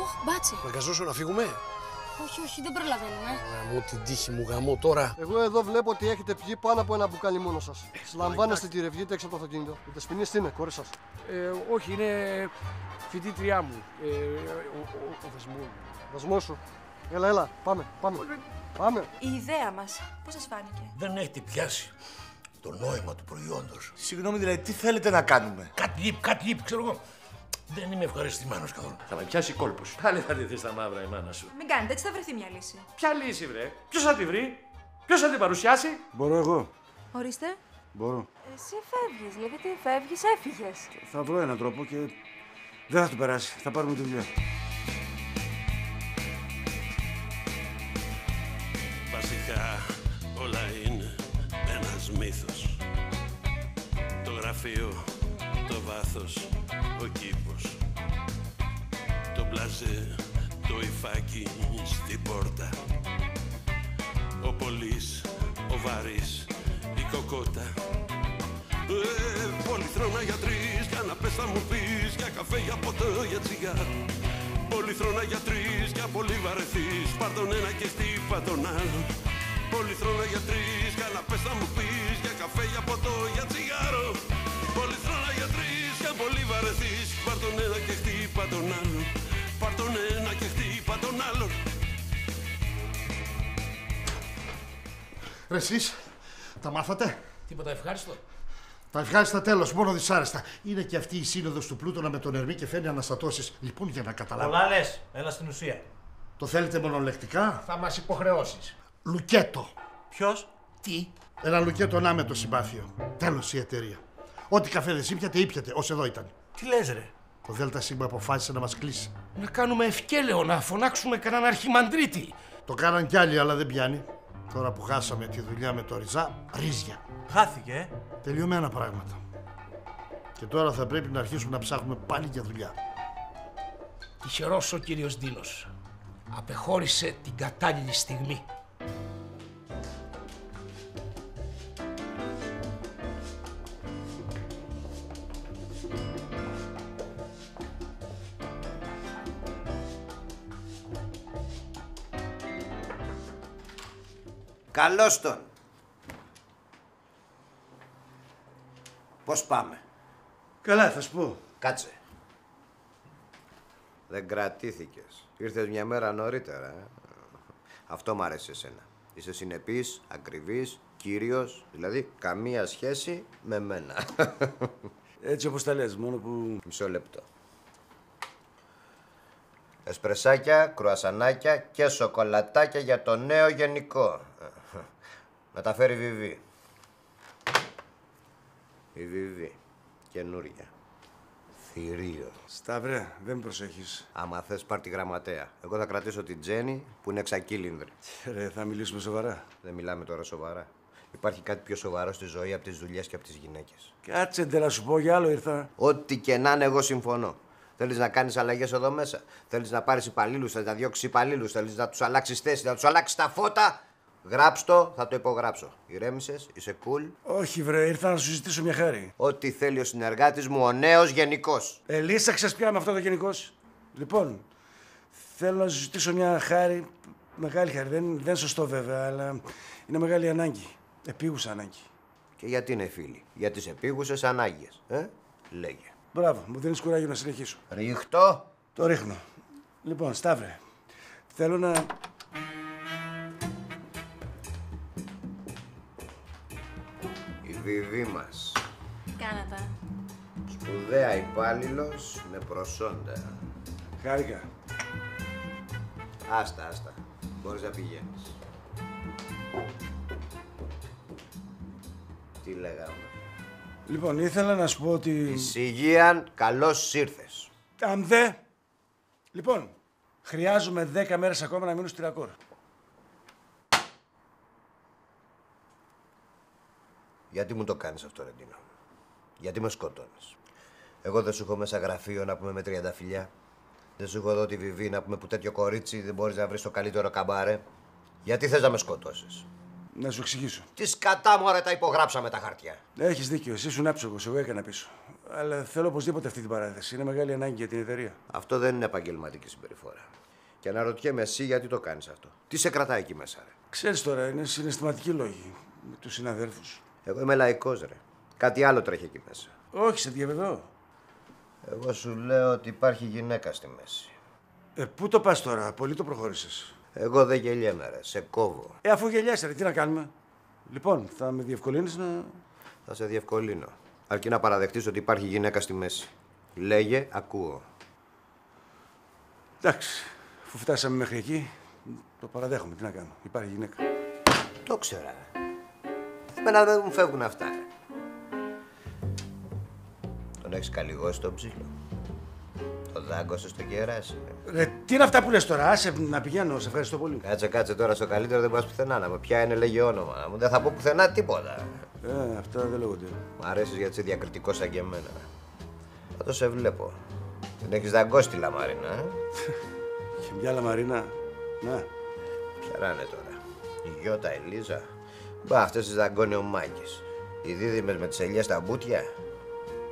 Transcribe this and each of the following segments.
Ωχ, μπάτσι. Μαγκαζώσου να φύγουμε; Όχι, όχι, δεν προλαβαίνουμε. Γαμώ την τύχη μου, γαμώ τώρα. Εγώ εδώ βλέπω ότι έχετε πιει πάνω από ένα μπουκάλι μόνο σας. Συλλαμβάνεστε τη ρευγίτε έξω από το αυτοκίνητο. Η Δεσποινή τι είναι, κόρη σας; Ε, όχι, είναι φοιτήτριά μου. Ε, ο, ο, ο δεσμός μου. Δασμός σου. Έλα, έλα, πάμε, πάμε. Πάμε. Η ιδέα μας, πώς σας φάνηκε; Δεν έχετε πιάσει το νόημα του προϊόντος. Συγγνώμη, δηλαδή, τι θέλετε να κάνουμε; Κάτι λείπει, κάτι λείπει, ξέρω εγώ. Δεν είμαι ευχαριστημένος καθόλου. Θα με πιάσει κόλπος. Πάλι θα ντυθεί στα μαύρα η μάνα σου. Μην κάνετε, έτσι θα βρεθεί μια λύση. Ποια λύση, βρε; Ποιος θα τη βρει, Ποιος θα την παρουσιάσει; Μπορώ εγώ. Ορίστε. Μπορώ. Εσύ φεύγεις, δηλαδή τι φεύγεις, έφυγες. Θα βρω έναν τρόπο και δεν θα του περάσει. Θα πάρουμε τη δουλειά. Βασικά όλα είναι ένας μύθος Το γραφείο, το βάθος, ο κήπος. Το μπλαζέ, το υφάκι στην πόρτα. Ο πολύς, ο βαρύς, η κοκότα. Ε, Πολυθρόνα για τρεις, καναπές θα μου πεις Για καφέ, για ποτό, για τσιγάρο Πολυθρόνα για τρεις, για πολύ βαρεθείς Πάρ' τον ένα και χτύπα τον άλλο Πολυθρόνα για τρεις, καναπές θα μου πεις Για καφέ, για ποτό, για τσιγάρο πολύ βαρεθείς Πάρ' τον ένα και χτύπα τον άλλο Πάρ' τον ένα και χτύπα τον άλλο Ρε εσείς, τα μάθατε; Τίποτα ευχάριστο. Τα ευχάριστα τέλος, μόνο δυσάρεστα. Είναι και αυτή η σύνοδος του Πλούτονα με τον Ερμή και φέρνει αναστατώσεις. Λοιπόν, για να καταλάβω. Πολλά λες. Έλα στην ουσία. Το θέλετε μονολεκτικά; Θα μας υποχρεώσεις. Λουκέτο. Ποιος; Τι; Ένα λουκέτο να με το συμπάθειο. Τέλος η εταιρεία. Ό,τι καφέ δεν ήπιατε, ήπιατε. Ω εδώ ήταν. Τι λες, ρε; Το ΔΣ αποφάσισε να μας κλείσει. Να κάνουμε ευκέλαιο, να φωνάξουμε κανέναν αρχιμαντρίτη. Το κάναν κι άλλοι, αλλά δεν πιάνει. Τώρα που χάσαμε τη δουλειά με το Ριζά, ρίζια. Χάθηκε, ε. Τελειωμένα πράγματα. Και τώρα θα πρέπει να αρχίσουμε να ψάχνουμε πάλι για δουλειά. Τυχερός ο κύριος Ντίνος. Απεχώρησε την κατάλληλη στιγμή. Καλώς τον. Πώς πάμε; Καλά, θα σου πω. Κάτσε. Δεν κρατήθηκες. Ήρθες μια μέρα νωρίτερα. ε. Αυτό μ' αρέσει εσένα. Είσαι συνεπής, ακριβής, κύριος, δηλαδή καμία σχέση με μένα. Έτσι όπως τα λες, μόνο που... Μισό λεπτό. Εσπρεσάκια, κρουασανάκια και σοκολατάκια για το νέο γενικό. Να τα φέρει η Βιβί. Η Βιβί. Καινούρια. Θηρίο. Σταυρέ, δεν προσέχεις. Άμα θες πάρ' τη γραμματέα. Εγώ θα κρατήσω την Τζέννη που είναι εξακύλινδρη. Ρε, θα μιλήσουμε σοβαρά. Δεν μιλάμε τώρα σοβαρά. Υπάρχει κάτι πιο σοβαρό στη ζωή από τις δουλειές και από τις γυναίκες. Κάτσε ντε να σου πω για άλλο ήρθα. Ό,τι και να είναι, εγώ συμφωνώ. Θέλεις να κάνεις αλλαγές εδώ μέσα; Θέλεις να πάρεις υπαλλήλους, θέλεις να διώξεις υπαλλήλους, θέλεις να τους αλλάξεις θέση, να τους αλλάξεις τα φώτα; Γράψ το, θα το υπογράψω. Ηρέμησες, είσαι cool. Όχι βρε, ήρθα να σου ζητήσω μια χάρη. Ό,τι θέλει ο συνεργάτης μου, ο νέος γενικός. Ελίσαξες πια με αυτό το γενικός. Λοιπόν, θέλω να σου ζητήσω μια χάρη. Μεγάλη χάρη. Δεν, δεν είναι σωστό βέβαια, αλλά είναι μεγάλη ανάγκη. Επίγουσα ανάγκη. Και γιατί είναι φίλοι, για τι επίγουσες ανάγκες. Ε; Λέγε. Μπράβο, μου δίνεις κουράγιο να συνεχίσω. Ρίχτω. Το ρίχνω. Λοιπόν, Σταύρε, θέλω να. Η Βιβί μας. Κάνατε. Σπουδαία υπάλληλος με προσόντα. Χάρηκα. Άστα, άστα. Μπορείς να πηγαίνεις. Τι λέγαμε. Λοιπόν, ήθελα να σου πω ότι. Εισηγίαν, καλώς ήρθες. Αν δε. Λοιπόν, χρειάζομαι 10 μέρες ακόμα να μείνω στη Ρακόρ. Γιατί μου το κάνεις αυτό, Ρεντίνο; Γιατί με σκοτώνεις; Εγώ δεν σου έχω μέσα γραφείο να πούμε με 30 φιλιά. Δεν σου έχω δω τη Βιβί να πούμε που τέτοιο κορίτσι δεν μπορείς να βρεις το καλύτερο καμπάρε. Γιατί θες να με σκοτώσεις; Να σου εξηγήσω. Τι σκατά μου, τα υπογράψαμε τα χαρτιά. Έχεις δίκιο. Εσύ ήσουν άψογος. Εγώ έκανα πίσω. Αλλά θέλω οπωσδήποτε αυτή την παράθεση. Είναι μεγάλη ανάγκη για την εταιρεία. Αυτό δεν είναι επαγγελματική συμπεριφορά. Και αναρωτιέμαι εσύ γιατί το κάνεις αυτό. Τι σε κρατάει εκεί μέσα, ρε; Ξέρεις τώρα, είναι συναισθηματικοί λόγοι με τους συναδέλφους. Εγώ είμαι λαϊκός, ρε. Κάτι άλλο τρέχει εκεί μέσα. Όχι, σε διαβεβαιώ. Εγώ σου λέω ότι υπάρχει γυναίκα στη μέση. Ε, πού το πας τώρα, πολύ το προχώρησες. Εγώ δεν γελιέμαι, ρε. Σε κόβω. Ε, αφού γελιάσαι, ρε, τι να κάνουμε; Λοιπόν, θα με διευκολύνεις να. Θα σε διευκολύνω. Αρκεί να παραδεχτείς ότι υπάρχει γυναίκα στη μέση. Λέγε, ακούω. Εντάξει, αφού φτάσαμε μέχρι εκεί, το παραδέχομαι. Τι να κάνω; Υπάρχει γυναίκα. Το ξέρα. Εμένα δεν μου φεύγουν αυτά. ρε. Τον έχεις καλλιγώσει το ψήλο. Το δάγκωσε στο κεράσι. ρε. Ρε, τι είναι αυτά που λες τώρα, άσε να πηγαίνω, σε ευχαριστώ πολύ. Κάτσε, κάτσε τώρα στο καλύτερο δεν πας πουθενά. Να με πιάνει, λέγε όνομα. Να μου δεν θα πω πουθενά τίποτα. Ε, αυτά δεν λέγονται. Μ' αρέσεις γιατί είσαι διακριτικός σαν και εμένα. Θα το σε βλέπω. Την έχεις δαγκώσει τη λαμαρίνα, ε; Και μια λαμαρίνα. Να. Ποια είναι τώρα. Η Γιώτα Ελίζα. Μπα, αυτές τις δαγκώνει ο Μάκης. Οι δίδυμε με τις ελιές στα μπουτια.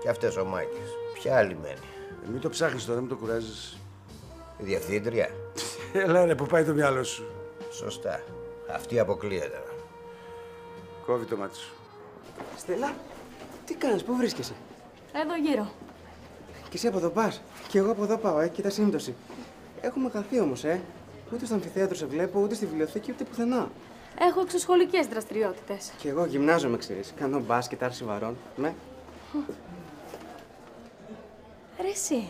Και αυτές ο Μάκης. Ποια άλλη μένει. Ε, μην το ψάχνεις τώρα, μην το κουράζεις. Η διευθύντρια. Έλα ρε, που πάει το μυαλό σου. Σωστά. Αυτή αποκλείεται. Κόβει το μάτι σου. Στέλλα, τι κάνεις, πού βρίσκεσαι; Εδώ γύρω. Και εσύ από εδώ πας. Και εγώ από εδώ πάω, ε, κοίτα σύμπτωση. Έχουμε χαθεί όμως, ε. Ούτε στο αμφιθέατρο σε βλέπω, ούτε στη βιβλιοθήκη, ούτε πουθενά. Έχω εξωσχολικές δραστηριότητες. Και εγώ γυμνάζομαι, ξέρεις. Κάνω μπάσκετ, άρση βαρών. Ναι. Ρε εσύ.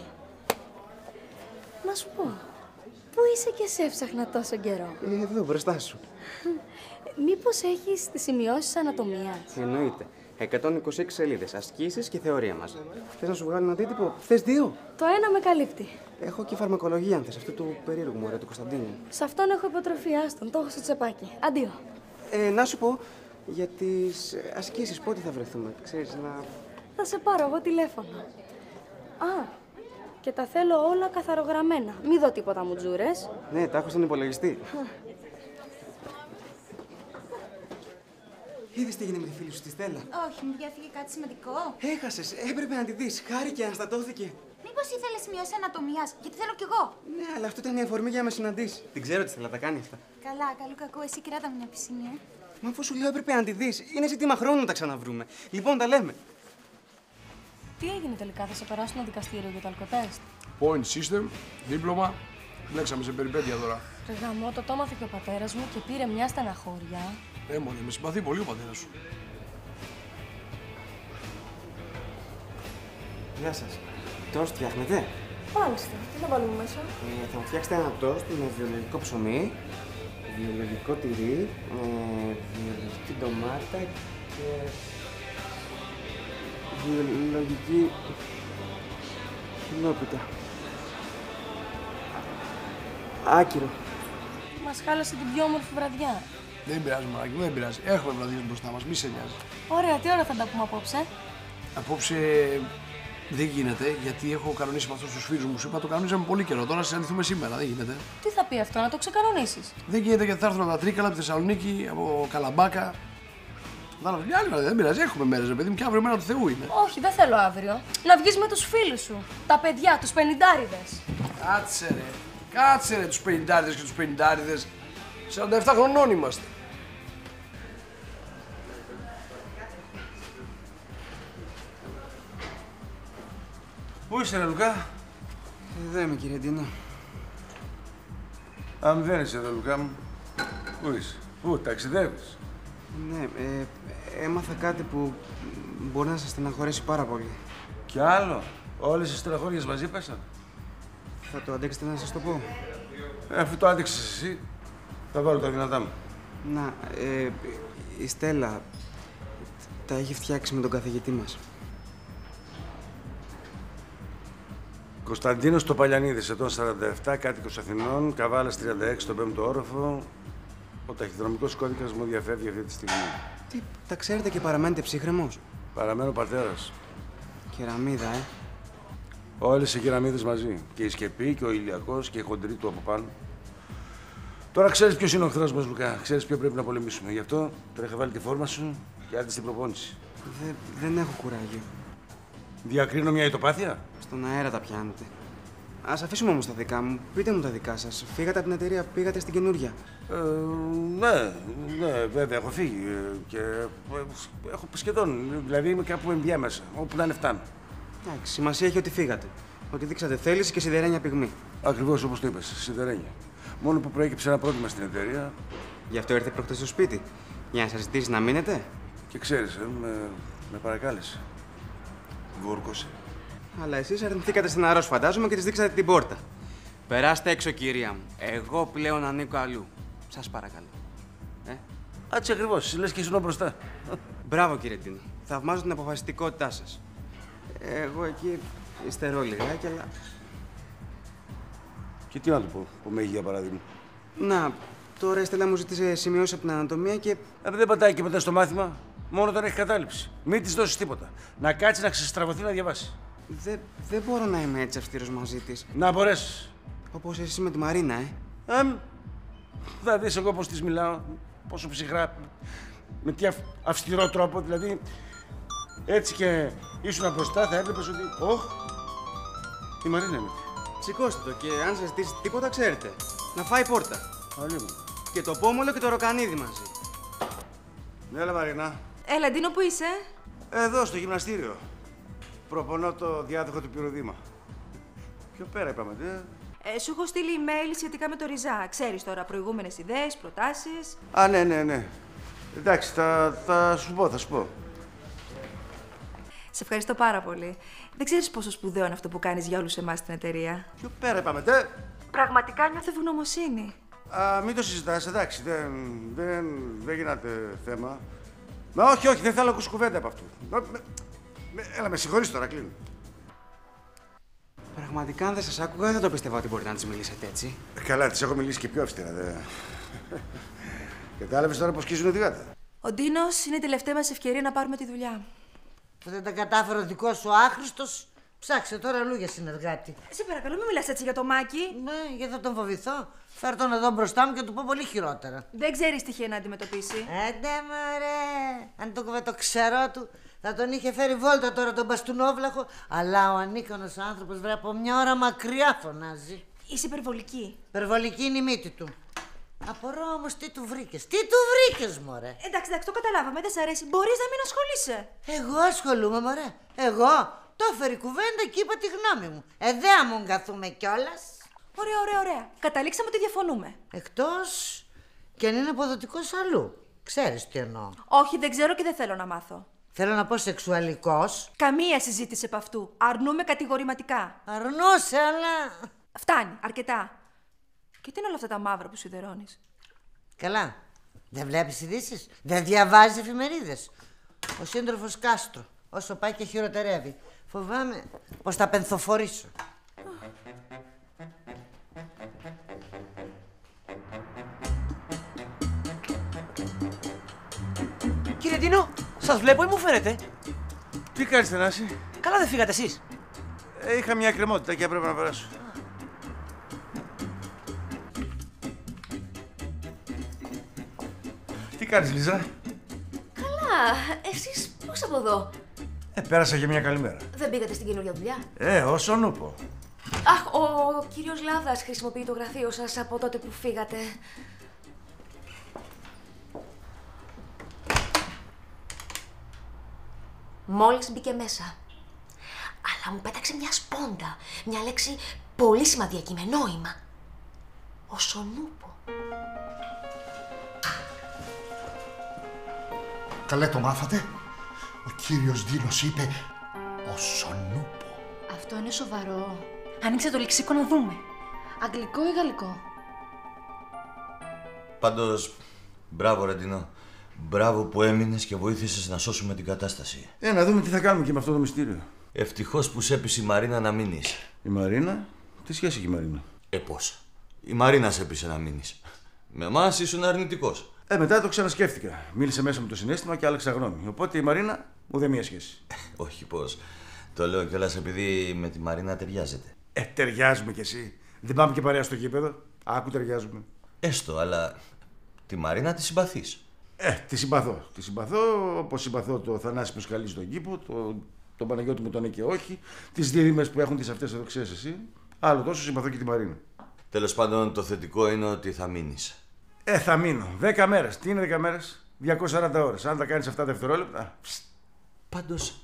Να σου πω. Πού είσαι και σε έψαχνα τόσο καιρό; Ε, εδώ μπροστά σου. Μήπως έχεις τις σημειώσεις ανατομίας; Εννοείται. 126 σελίδες, ασκήσεις και θεωρία μας. Θες να σου βγάλω ένα αντίτυπο, θες δύο; Το ένα με καλύπτει. Έχω και φαρμακολογία, αν θες, αυτού του περίεργου μου, του Κωνσταντίνου. Σε αυτόν έχω υποτροφία, άστον. Το έχω στο τσεπάκι. Αντίο. Ε, να σου πω, για τις ασκήσεις πότε θα βρεθούμε, ξέρεις να. Θα σε πάρω εγώ τηλέφωνο. Α, και τα θέλω όλα καθαρογραμμένα. Μη δω τίποτα μου τζούρες. Ναι, τα έχω στον υπολογιστή. Είδες τι έγινε με τη φίλη σου τη Στέλλα; Όχι, μου διέφυγε κάτι σημαντικό. Έχασες, έπρεπε να τη δεις. Χάρηκε, αναστατώθηκε. Μήπως ήθελες σημειώσει ανατομίας, γιατί θέλω κι εγώ. Ναι, αλλά αυτό ήταν η αφορμή για να με συναντήσεις. Την ξέρω τι Στέλλα, τα κάνει αυτά. Καλά, καλό κακό, εσύ κράτα μια πισίνη, ε. Μα αφού σου λέω έπρεπε να τη δεις. Είναι ζήτημα χρόνου να τα ξαναβρούμε. Λοιπόν, τα λέμε. Τι έγινε τελικά, θα σε περάσουν ένα δικαστήριο για το αλκοτέστ. Point system, δίπλωμα. Μπλέξαμε σε περιπέτεια τώρα. Ρε γαμό, το το έμαθε και ο πατέρας μου και πήρε μια στεναχώρια. Ε, μωρέ, με συμπαθεί πολύ ο πατέρας σου. Γεια σας. Τόστ φτιάχνετε; Μάλιστα, τι θα βάλουμε μέσα; Ε, θα μου φτιάξετε ένα τόστ με βιολογικό ψωμί, βιολογικό τυρί, ε, βιολογική ντομάτα και βιολογική χιλόπιτα. Άκυρο. Μας χάλασε την πιο όμορφη βραδιά. Δεν πειράζει, μαράκι μου, δεν πειράζει. Έχουμε βραδιά μπροστά μας, μη σε νοιάζει. Ωραία, τι ώρα θα τα πούμε απόψε; Απόψε δεν γίνεται, γιατί έχω κανονίσει με αυτούς τους φίλους μου. Σου είπα το κανονίσαμε πολύ καιρό. Τώρα συναντηθούμε σήμερα, δεν γίνεται. Τι θα πει αυτό, να το ξεκανονίσεις; Δεν γίνεται γιατί θα έρθουν από τα Τρίκαλα, από τη Θεσσαλονίκη, από Καλαμπάκα. Κατάλαβε. Μια άλλη βραδιά, δεν πειράζει. Έχουμε μέρες, ρε παιδί μου, και αύριο μέρα του Θεού είναι. Όχι, δεν θέλω αύριο. Να βγεις με τους φίλους σου. Τα παιδιά, τους πενιντάριδες. Κάτσε ρε. Κάτσε ρε τους πενιντάριδες και τους πενιντάριδες. 47 χρονών είμαστε. Πού είσαι, ρε Λουκά; Εδώ είμαι, κύριε Ντίνο. Αν δεν είσαι εδώ, Λουκά μου. Πού είσαι, πού ταξιδεύεις; Ναι, ε, έμαθα κάτι που μπορεί να σας στεναχωρέσει πάρα πολύ. Κι άλλο. Όλες οι στεναχώριες μαζί πέσαν. Θα το αντέξετε να σας το πω; Ε, αφού το άντεξες εσύ, θα βάλω τα δυνατά μου. Να, ε, η Στέλλα τα έχει φτιάξει με τον καθηγητή μας. Κωνσταντίνος Τοπαλιανίδης, ετών 47, κάτοικος Αθηνών, Καβάλας 36, στον 5ο όροφο. Ο ταχυδρομικός κώδικας μου διαφεύγει αυτή τη στιγμή. Τι, τα ξέρετε και παραμένετε ψύχρεμος; Παραμένω πατέρας. Κεραμίδα, ε. Όλες οι κεραμίδες μαζί. Και η σκεπή και ο ηλιακός και η χοντρή του από πάνω. Τώρα ξέρεις ποιος είναι ο εχθρός μας, Λουκά. Ξέρεις ποιο πρέπει να πολεμήσουμε. Γι' αυτό τώρα είχα βάλει τη φόρμα σου και άντε στην προπόνηση. Δε, δεν έχω κουράγιο. Διακρίνω μια ητοπάθεια; Στον αέρα τα πιάνετε. Α αφήσουμε όμως τα δικά μου. Πείτε μου τα δικά σας. Φύγατε από την εταιρεία, πήγατε στην καινούρια. Ε, ναι, ναι, βέβαια, έχω φύγει ε, και ε, έχω σχεδόν, δηλαδή είμαι κάπου ενδιάμεσα, όπου να είναι φτάνω. Εντάξει, σημασία έχει ότι φύγατε. Ότι δείξατε θέληση και σιδερένια πυγμή. Ακριβώς όπως το είπες, σιδερένια. Μόνο που προέκυψε ένα πρόβλημα στην εταιρεία. Γι' αυτό ήρθε προχτές στο σπίτι. Για να σας ζητήσει να μείνετε. Και ξέρεις, ε, με, με παρακάλεσε. Βούρκωσε. Αλλά εσείς αρνηθήκατε στην αρρώστια, φαντάζομαι, και της δείξατε την πόρτα. Περάστε έξω, κυρία μου. Εγώ πλέον ανήκω αλλού. Σας παρακαλώ. Ε; Έτσι ακριβώς, λες και ήσουν μπροστά. Μπράβο, κύριε Τίνο. Θαυμάζω την αποφασιστικότητά σας. Εγώ εκεί υστερώ λιγάκι, αλλά. Και τι να του πω, που με έχει για παράδειγμα; Να, τώρα η Στέλλα μου ζήτησε σημειώσεις από την ανατομία και. Ε, δεν πατάει και μετά στο μάθημα. Μόνο όταν έχει κατάληψη. Μην της δώσεις τίποτα. Να κάτσει να ξεστραβωθεί να διαβάσει. Δεν, δεν μπορώ να είμαι έτσι αυστηρός μαζί της. Να μπορέσεις. Όπως εσύ με τη Μαρίνα, ε. Εμ, θα δεις εγώ πώς της μιλάω, πόσο ψυχρά, με τι αυ- αυστηρό τρόπο, δηλαδή έτσι και ήσουν μπροστά θα έβλεπες ότι, όχ, η Μαρίνα είναι. Σηκώστε το και αν σας ζητήσει τίποτα, ξέρετε. Να φάει πόρτα. Αλλή μου. Και το πόμολο και το ροκανίδι μαζί. Έλα Μαρίνα. Έλα, Ντίνο, που είσαι; Εδώ στο γυμναστήριο. Προπονώ το διάδοχο του πυροδήμα. Πιο πέρα είπαμε, δε. Ε, σου έχω στείλει email σχετικά με το Ριζά. Ξέρεις τώρα προηγούμενες ιδέες, προτάσεις; Α, ναι, ναι, ναι. Εντάξει, θα, θα σου πω, θα σου πω. Σε ευχαριστώ πάρα πολύ. Δεν ξέρεις πόσο σπουδαίο είναι αυτό που κάνεις για όλους εμάς στην εταιρεία. Πιο πέρα είπαμε, δε. Πραγματικά νιώθω ευγνωμοσύνη. Α, μην το συζητάς, εντάξει, δεν, δεν, δεν γίνατε θέμα. Μα όχι, όχι, δεν θέλω να ακούσω κουβέντα από αυτού. Μα, με- με- έλα, με συγχωρείς τώρα, κλείνω. Πραγματικά, αν δεν σας άκουγα, δεν θα το πίστευα ότι μπορείτε να τη μιλήσετε έτσι. Ε, Καλά, της έχω μιλήσει και πιο αυστηρά, δε. Κατάλαβες τώρα πως σκίζουν τη γάτα. Ο Ντίνος είναι η τελευταία μας ευκαιρία να πάρουμε τη δουλειά. Που δεν τα κατάφερε ο δικός σου άχρηστος, ψάξε τώρα αλλού για συνεργάτη. Σε παρακαλώ, μην μιλάς έτσι για το Μάκη. Ναι, γιατί θα τον φοβηθώ. Φέρ τον εδώ μπροστά μου και του πω πολύ χειρότερα. Δεν ξέρεις τι είχε να αντιμετωπίσει. Έντε μωρέ, αν το κουβέ το ξέρω του, θα τον είχε φέρει βόλτα τώρα τον μπαστούνόβλαχο. Αλλά ο ανίκανος άνθρωπος βρε από μια ώρα μακριά φωνάζει. Είσαι υπερβολική. Υπερβολική είναι η μύτη του. Απορώ όμως τι του βρήκες. Τι του βρήκες, μωρέ; Εντάξει, εντάξει, το καταλάβαμε. Δεν σ' αρέσει. Μπορείς να μην ασχολείσαι. Εγώ ασχολούμαι, μωρέ. Εγώ το έφερε η κουβέντα και είπα τη γνώμη μου. Ε, δεν μου καθούμε κιόλας. Ωραία, ωραία, ωραία. Καταλήξαμε ότι διαφωνούμε. Εκτός και αν είναι αποδοτικός αλλού. Ξέρεις τι εννοώ. Όχι, δεν ξέρω και δεν θέλω να μάθω. Θέλω να πω σεξουαλικός. Καμία συζήτηση επ' αυτού. Αρνούμε κατηγορηματικά. Αρνούσε, αλλά. Φτάνει, αρκετά. Και τι είναι όλα αυτά τα μαύρα που σιδερώνεις; Καλά. Δεν βλέπεις ειδήσεις. Δεν διαβάζεις εφημερίδες. Ο σύντροφος Κάστρο. Όσο πάει και χειροτερεύει. Φοβάμαι πως θα πενθοφορήσω. Κύριε Ντίνο, σας βλέπω ή μου φέρετε. Τι κάνεις, Θανάση; Καλά δεν φύγατε εσείς. Ε, είχα μια κρεμότητα και έπρεπε να περάσω. Τι κάνεις, Λίζα; Καλά, εσείς πώς από εδώ; Ε, πέρασα για μια καλή μέρα. Δεν πήγατε στην καινούργια δουλειά; Ε, όσον ούπο. Αχ, ο κύριος Λάδας χρησιμοποιεί το γραφείο σας από τότε που φύγατε. Μόλις μπήκε μέσα. Αλλά μου πέταξε μια σπόντα. Μια λέξη πολύ σημαδιακή με νόημα. Ο Σονούπο. Καλέ το μάθατε; Ο κύριος Δίνος είπε ο Σονούπο. Αυτό είναι σοβαρό. Άνοιξε το λεξικό να δούμε. Αγγλικό ή γαλλικό; Πάντως, μπράβο Ρεντινό. Μπράβο που έμεινες και βοήθησες να σώσουμε την κατάσταση. Ε, να δούμε τι θα κάνουμε και με αυτό το μυστήριο. Ευτυχώς που σε έπεισε η Μαρίνα να μείνεις. Η Μαρίνα, τι σχέση έχει η Μαρίνα; Ε, πώς; Η Μαρίνα σε έπεισε να μείνεις. Με εμάς ήσουν αρνητικός. Ε, μετά το ξανασκέφτηκα. Μίλησε μέσα με το συνέστημα και άλλαξα γνώμη. Οπότε η Μαρίνα ούτε μία σχέση. Όχι πώς. Το λέω κιόλας επειδή με τη Μαρίνα ταιριάζεται. Ε, ταιριάζουμε κι εσύ. Δεν πάμε και παρέα στο γήπεδο. Άκου, ταιριάζουμε. Έστω, αλλά τη Μαρίνα τη συμπαθείς. Ε, τη συμπαθώ. Τη συμπαθώ όπως συμπαθώ το Θανάση που σκαλεί στον κήπο, το Τον Παναγιώτη μου τον και όχι. Τις δίδυμες που έχουν τις αυτές εδώ, ξέρεις εσύ. Άλλο τόσο συμπαθώ και τη Μαρίνα. Τέλος πάντων, το θετικό είναι ότι θα μείνεις. Ε, θα μείνω. 10 μέρες. Τι είναι 10 μέρες, 240 ώρες. Αν τα κάνεις αυτά τα δευτερόλεπτα. Πάντως,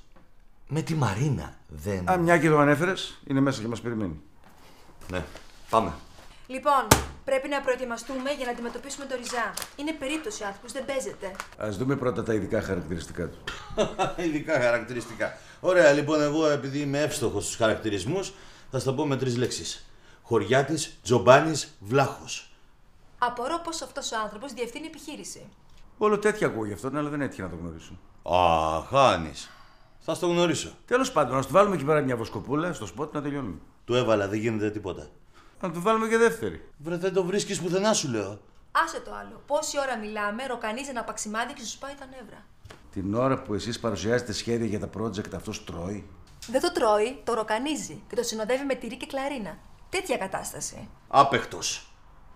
με τη Μαρίνα δεν. Αν μια και το ανέφερες, είναι μέσα και μας περιμένει. Ναι, πάμε. Λοιπόν, πρέπει να προετοιμαστούμε για να αντιμετωπίσουμε το ριζά. Είναι περίπτωση ο άνθρωπος, δεν παίζεται. Α δούμε πρώτα τα ειδικά χαρακτηριστικά του. Ειδικά χαρακτηριστικά. Ωραία, λοιπόν, εγώ επειδή είμαι εύστοχος στους χαρακτηρισμούς, θα στα πω με τρεις λέξεις. Χωριάτη, Τζομπάνης, Βλάχος. Απορώ πως αυτός ο άνθρωπος διευθύνει επιχείρηση. Όλο τέτοια ακούω γι' αυτόν, αλλά δεν έτυχε να το γνωρίσω. Α, χάνεις. Θα στο γνωρίσω. Τέλος πάντων, να του βάλουμε εκεί πέρα μια βοσκοπούλα στο σποτ να τελειώνουμε. Του έβαλα, δεν γίνεται τίποτα. Να του βάλουμε και δεύτερη. Βρε, δεν το βρίσκεις πουθενά, σου λέω. Άσε το άλλο. Πόση ώρα μιλάμε, ροκανίζει ένα παξιμάδι και σου σπάει τα νεύρα. Την ώρα που εσείς παρουσιάζετε σχέδια για τα project, αυτός τρώει. Δεν το τρώει, το ροκανίζει και το συνοδεύει με τυρί και κλαρίνα. Τέτοια κατάσταση. Άπεχτο.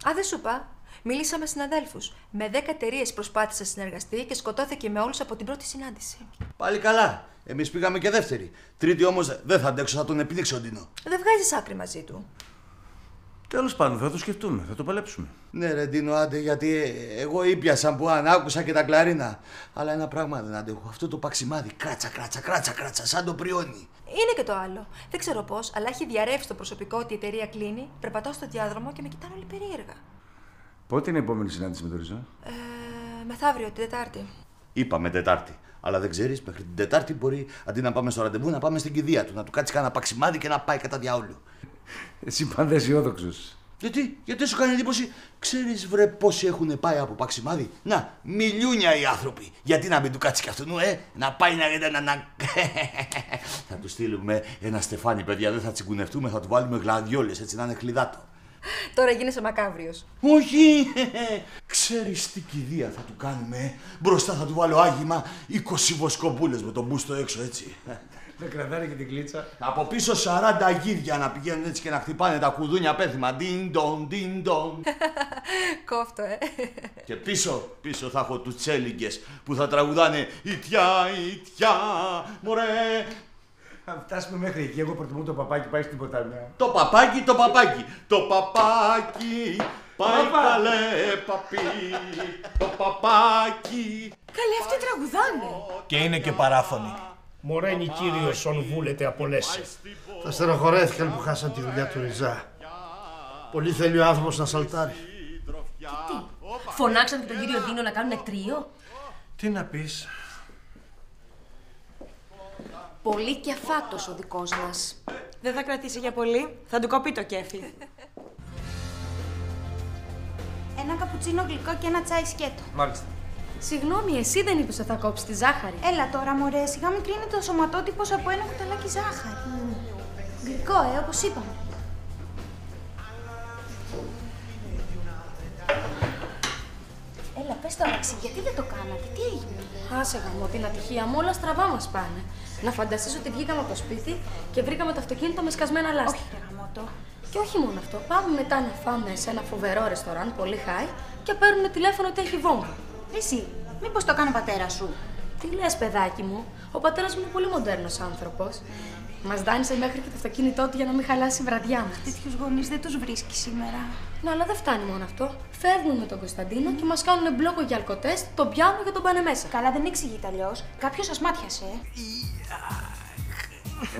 Α, δεν σου είπα. Μίλησα με συναδέλφους. Με 10 εταιρείες προσπάθησε να συνεργαστεί και σκοτώθηκε με όλους από την πρώτη συνάντηση. Πάλι καλά. Εμείς πήγαμε και δεύτερη. Τρίτη όμως δεν θα αντέξω, θα τον επιδείξω ο Ντίνο. Δεν βγάζεις άκρη μαζί του. Τέλος πάντων, θα το σκεφτούμε, θα το παλέψουμε. Ναι, ρε Ντίνο, άντε, γιατί εγώ ήπιασα που αν άκουσα και τα κλαρίνα. Αλλά ένα πράγμα δεν αντέχω. Αυτό το παξιμάδι, κράτσα, κράτσα, κράτσα, κράτσα, σαν το πριόνι. Είναι και το άλλο. Δεν ξέρω πώς, αλλά έχει διαρρεύσει το προσωπικό ότι η εταιρεία κλείνει. Περπατάω στο διάδρομο και με κοιτάνε όλοι περίεργα. Πότε είναι η επόμενη συνάντηση με τον Ριζά; Ε, μεθαύριο, την Τετάρτη. Είπαμε Τετάρτη. Αλλά δεν ξέρεις, μέχρι την Τετάρτη μπορεί αντί να πάμε στο ραντεβού να πάμε στην κηδεία του. Να του κάτσει κανένα παξιμάδι και να πάει κατά διάολου. Εσύ πάντα αισιόδοξος. Γιατί, γιατί σου κάνει εντύπωση, ξέρεις βρε πόσοι έχουν πάει από παξιμάδι; Να, μιλιούνια οι άνθρωποι. Γιατί να μην του κάτσει κι αυτού, ε, να πάει να. να, να... θα του στείλουμε ένα στεφάνι, παιδιά, δεν θα τσιγκουνευτούμε, θα του βάλουμε γλαδιόλες έτσι να είναι κλειδάτο. Τώρα γίνεσαι μακάβριος. Όχι! Ξέρεις τι κηδεία θα του κάνουμε. ε; Μπροστά θα του βάλω άγημα 20 βοσκοπούλε με τον μπούστο έξω έτσι. Δεν κρατάνε και την κλίτσα. Από πίσω 40 αγίδια να πηγαίνουν έτσι και να χτυπάνε τα κουδούνια πέθυμα. Ντιν ντον, ντιν ντον. Κόφτο, ε. Και πίσω, πίσω θα έχω τους τσέλιγκες που θα τραγουδάνε Ιτιά, Ιτιά, μωρέ. Αν φτάσουμε μέχρι εκεί, εγώ προτιμώ το παπάκι πάει στην ποτάμια. Το παπάκι, το παπάκι, το παπάκι. Πάει καλέ παπί, το παπάκι. Καλέ, αυτοί τραγουδάνε. Και είναι και παράφωνοι. Μωρένι κύριος ον βούλετε απολέσει. Θα στενοχωρέθηκαν που χάσαν τη δουλειά του Ριζά. Πολύ θέλει ο άνθρωπος να σαλτάρει. Τι, φωνάξαν και τον κύριο Ντίνο να κάνουν εκτρίο. Τι να πεις. Πολύ κεφάτος ο δικός μας. Δεν θα κρατήσει για πολύ. Θα του κοπεί το κέφι. Ένα καπουτσίνο γλυκό και ένα τσάι σκέτο. Μάλιστα. Συγγνώμη, εσύ δεν είπες ότι θα κόψεις τη ζάχαρη. Έλα τώρα, μωρέ, σιγά μην κρίνεται ο σωματότυπος από ένα κουταλάκι ζάχαρη. Γλυκό, ε, όπως είπαμε. Έλα, πες το Αλέξη, γιατί δεν το κάνατε, τι έγινε; Άσε γαμό, την ατυχία μου, όλα στραβά μας πάνε. Να φανταστείς ότι βγήκαμε από το σπίτι και βρήκαμε το αυτοκίνητο με σκασμένα λάστιχα. Όχι, γαμώτο. Και όχι μόνο αυτό, πάμε μετά να φάμε σε ένα φοβερό ρεστοράν, πολύ high, και παίρνουν τηλέφωνο ότι έχει βόμβα. Εσύ, μήπως το κάνει ο πατέρα σου; Τι λες, παιδάκι μου, ο πατέρας μου είναι πολύ μοντέρνος άνθρωπος. Μας δάνεισε μέχρι και το αυτοκίνητό του για να μην χαλάσει η βραδιά μας. Τέτοιους γονείς δεν τους βρίσκει σήμερα. Ναι, αλλά δεν φτάνει μόνο αυτό. Φεύγουν με τον Κωνσταντίνο και μας κάνουν μπλόκο για αλκοτέστ, τον πιάνουν και τον πάνε μέσα. Καλά, δεν εξηγείται αλλιώς. Κάποιος σας μάτιασε.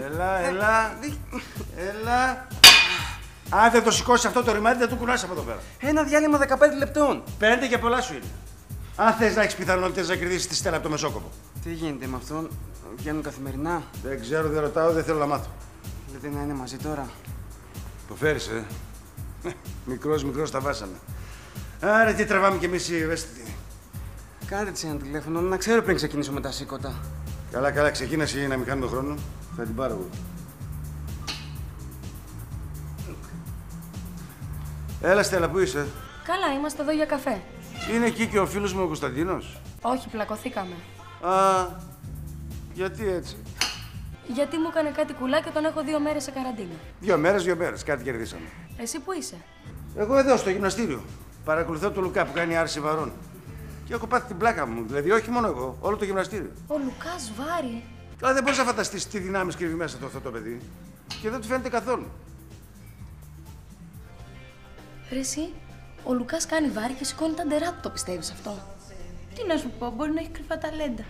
Έλα, έλα. Έλα. Αν δεν το σηκώσεις αυτό το ρημάδι, δεν το κουνάς από εδώ πέρα. Ένα διάλειμμα 15 λεπτών. Πέντε και πολλά σου είναι. Αν θες να έχεις πιθανότητες να κερδίσεις τη στέλα από το Μεσόκοπο. Τι γίνεται με αυτόν, βγαίνουν καθημερινά; Δεν ξέρω, δεν ρωτάω, δεν θέλω να μάθω. Λέτε να είναι μαζί τώρα. Το φέρεις, ε. Μικρός, μικρός τα βάσαμε. Άρα τι τραβάμε κι εμείς οι ευαίσθητοι. Κάντε τη ένα τηλέφωνο, να ξέρω πριν ξεκινήσω με τα σήκωτα. Καλά, καλά, ξεκίνα εσύ να μην χάνουμε χρόνο. Θα την πάρω εγώ. Έλα, Στέλλα, πού είσαι; Καλά, είμαστε εδώ για καφέ. Είναι εκεί και ο φίλος μου ο Κωνσταντίνος; Όχι, πλακωθήκαμε. Α, γιατί έτσι; Γιατί μου έκανε κάτι κουλά και τον έχω δύο μέρες σε καραντίνα. Δύο μέρες, δύο μέρες, κάτι κερδίσαμε. Εσύ που είσαι; Εγώ εδώ στο γυμναστήριο. Παρακολουθώ τον Λουκά που κάνει άρση βαρών. Και έχω πάθει την πλάκα μου. Δηλαδή, όχι μόνο εγώ, όλο το γυμναστήριο. Ο Λουκάς Βάρη. Αλλά δεν μπορείς να φανταστείς τι δυνάμεις κρύβει μέσα του αυτό το παιδί. Και δεν του φαίνεται καθόλου. Ρε εσύ, ο Λουκάς κάνει βάρη και σηκώνει τα ντερά του, το πιστεύεις αυτό; Τι να σου πω, μπορεί να έχει κρυφά ταλέντα.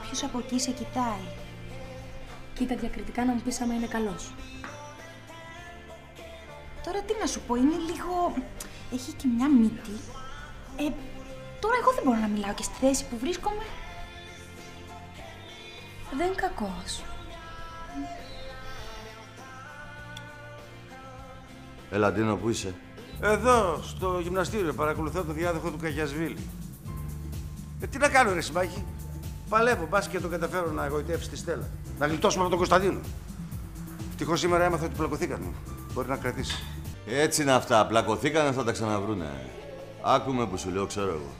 Κάποιος από εκεί σε κοιτάει. Κοίτα διακριτικά να μου πεις άμα είναι καλός. Τώρα τι να σου πω, είναι λίγο... Έχει και μια μύτη. Ε, τώρα εγώ δεν μπορώ να μιλάω και στη θέση που βρίσκομαι. Δεν είναι κακός. Έλα, Ντίνο, πού είσαι; Εδώ, στο γυμναστήριο, παρακολουθώ το διάδοχο του Καγιασβίλη. Ε, τι να κάνω, ρε Σιμάκη; Παλεύω, μπα και το καταφέρω να εγωιτεύσει τη Στέλλα. Να γλιτώσουμε από τον Κωνσταντίνο. Ευτυχώς σήμερα έμαθα ότι πλακωθήκαν. Μπορεί να κρατήσει. Έτσι είναι αυτά. Πλακωθήκανε, θα τα ξαναβρούνε. Άκουμε που σου λέω, ξέρω εγώ.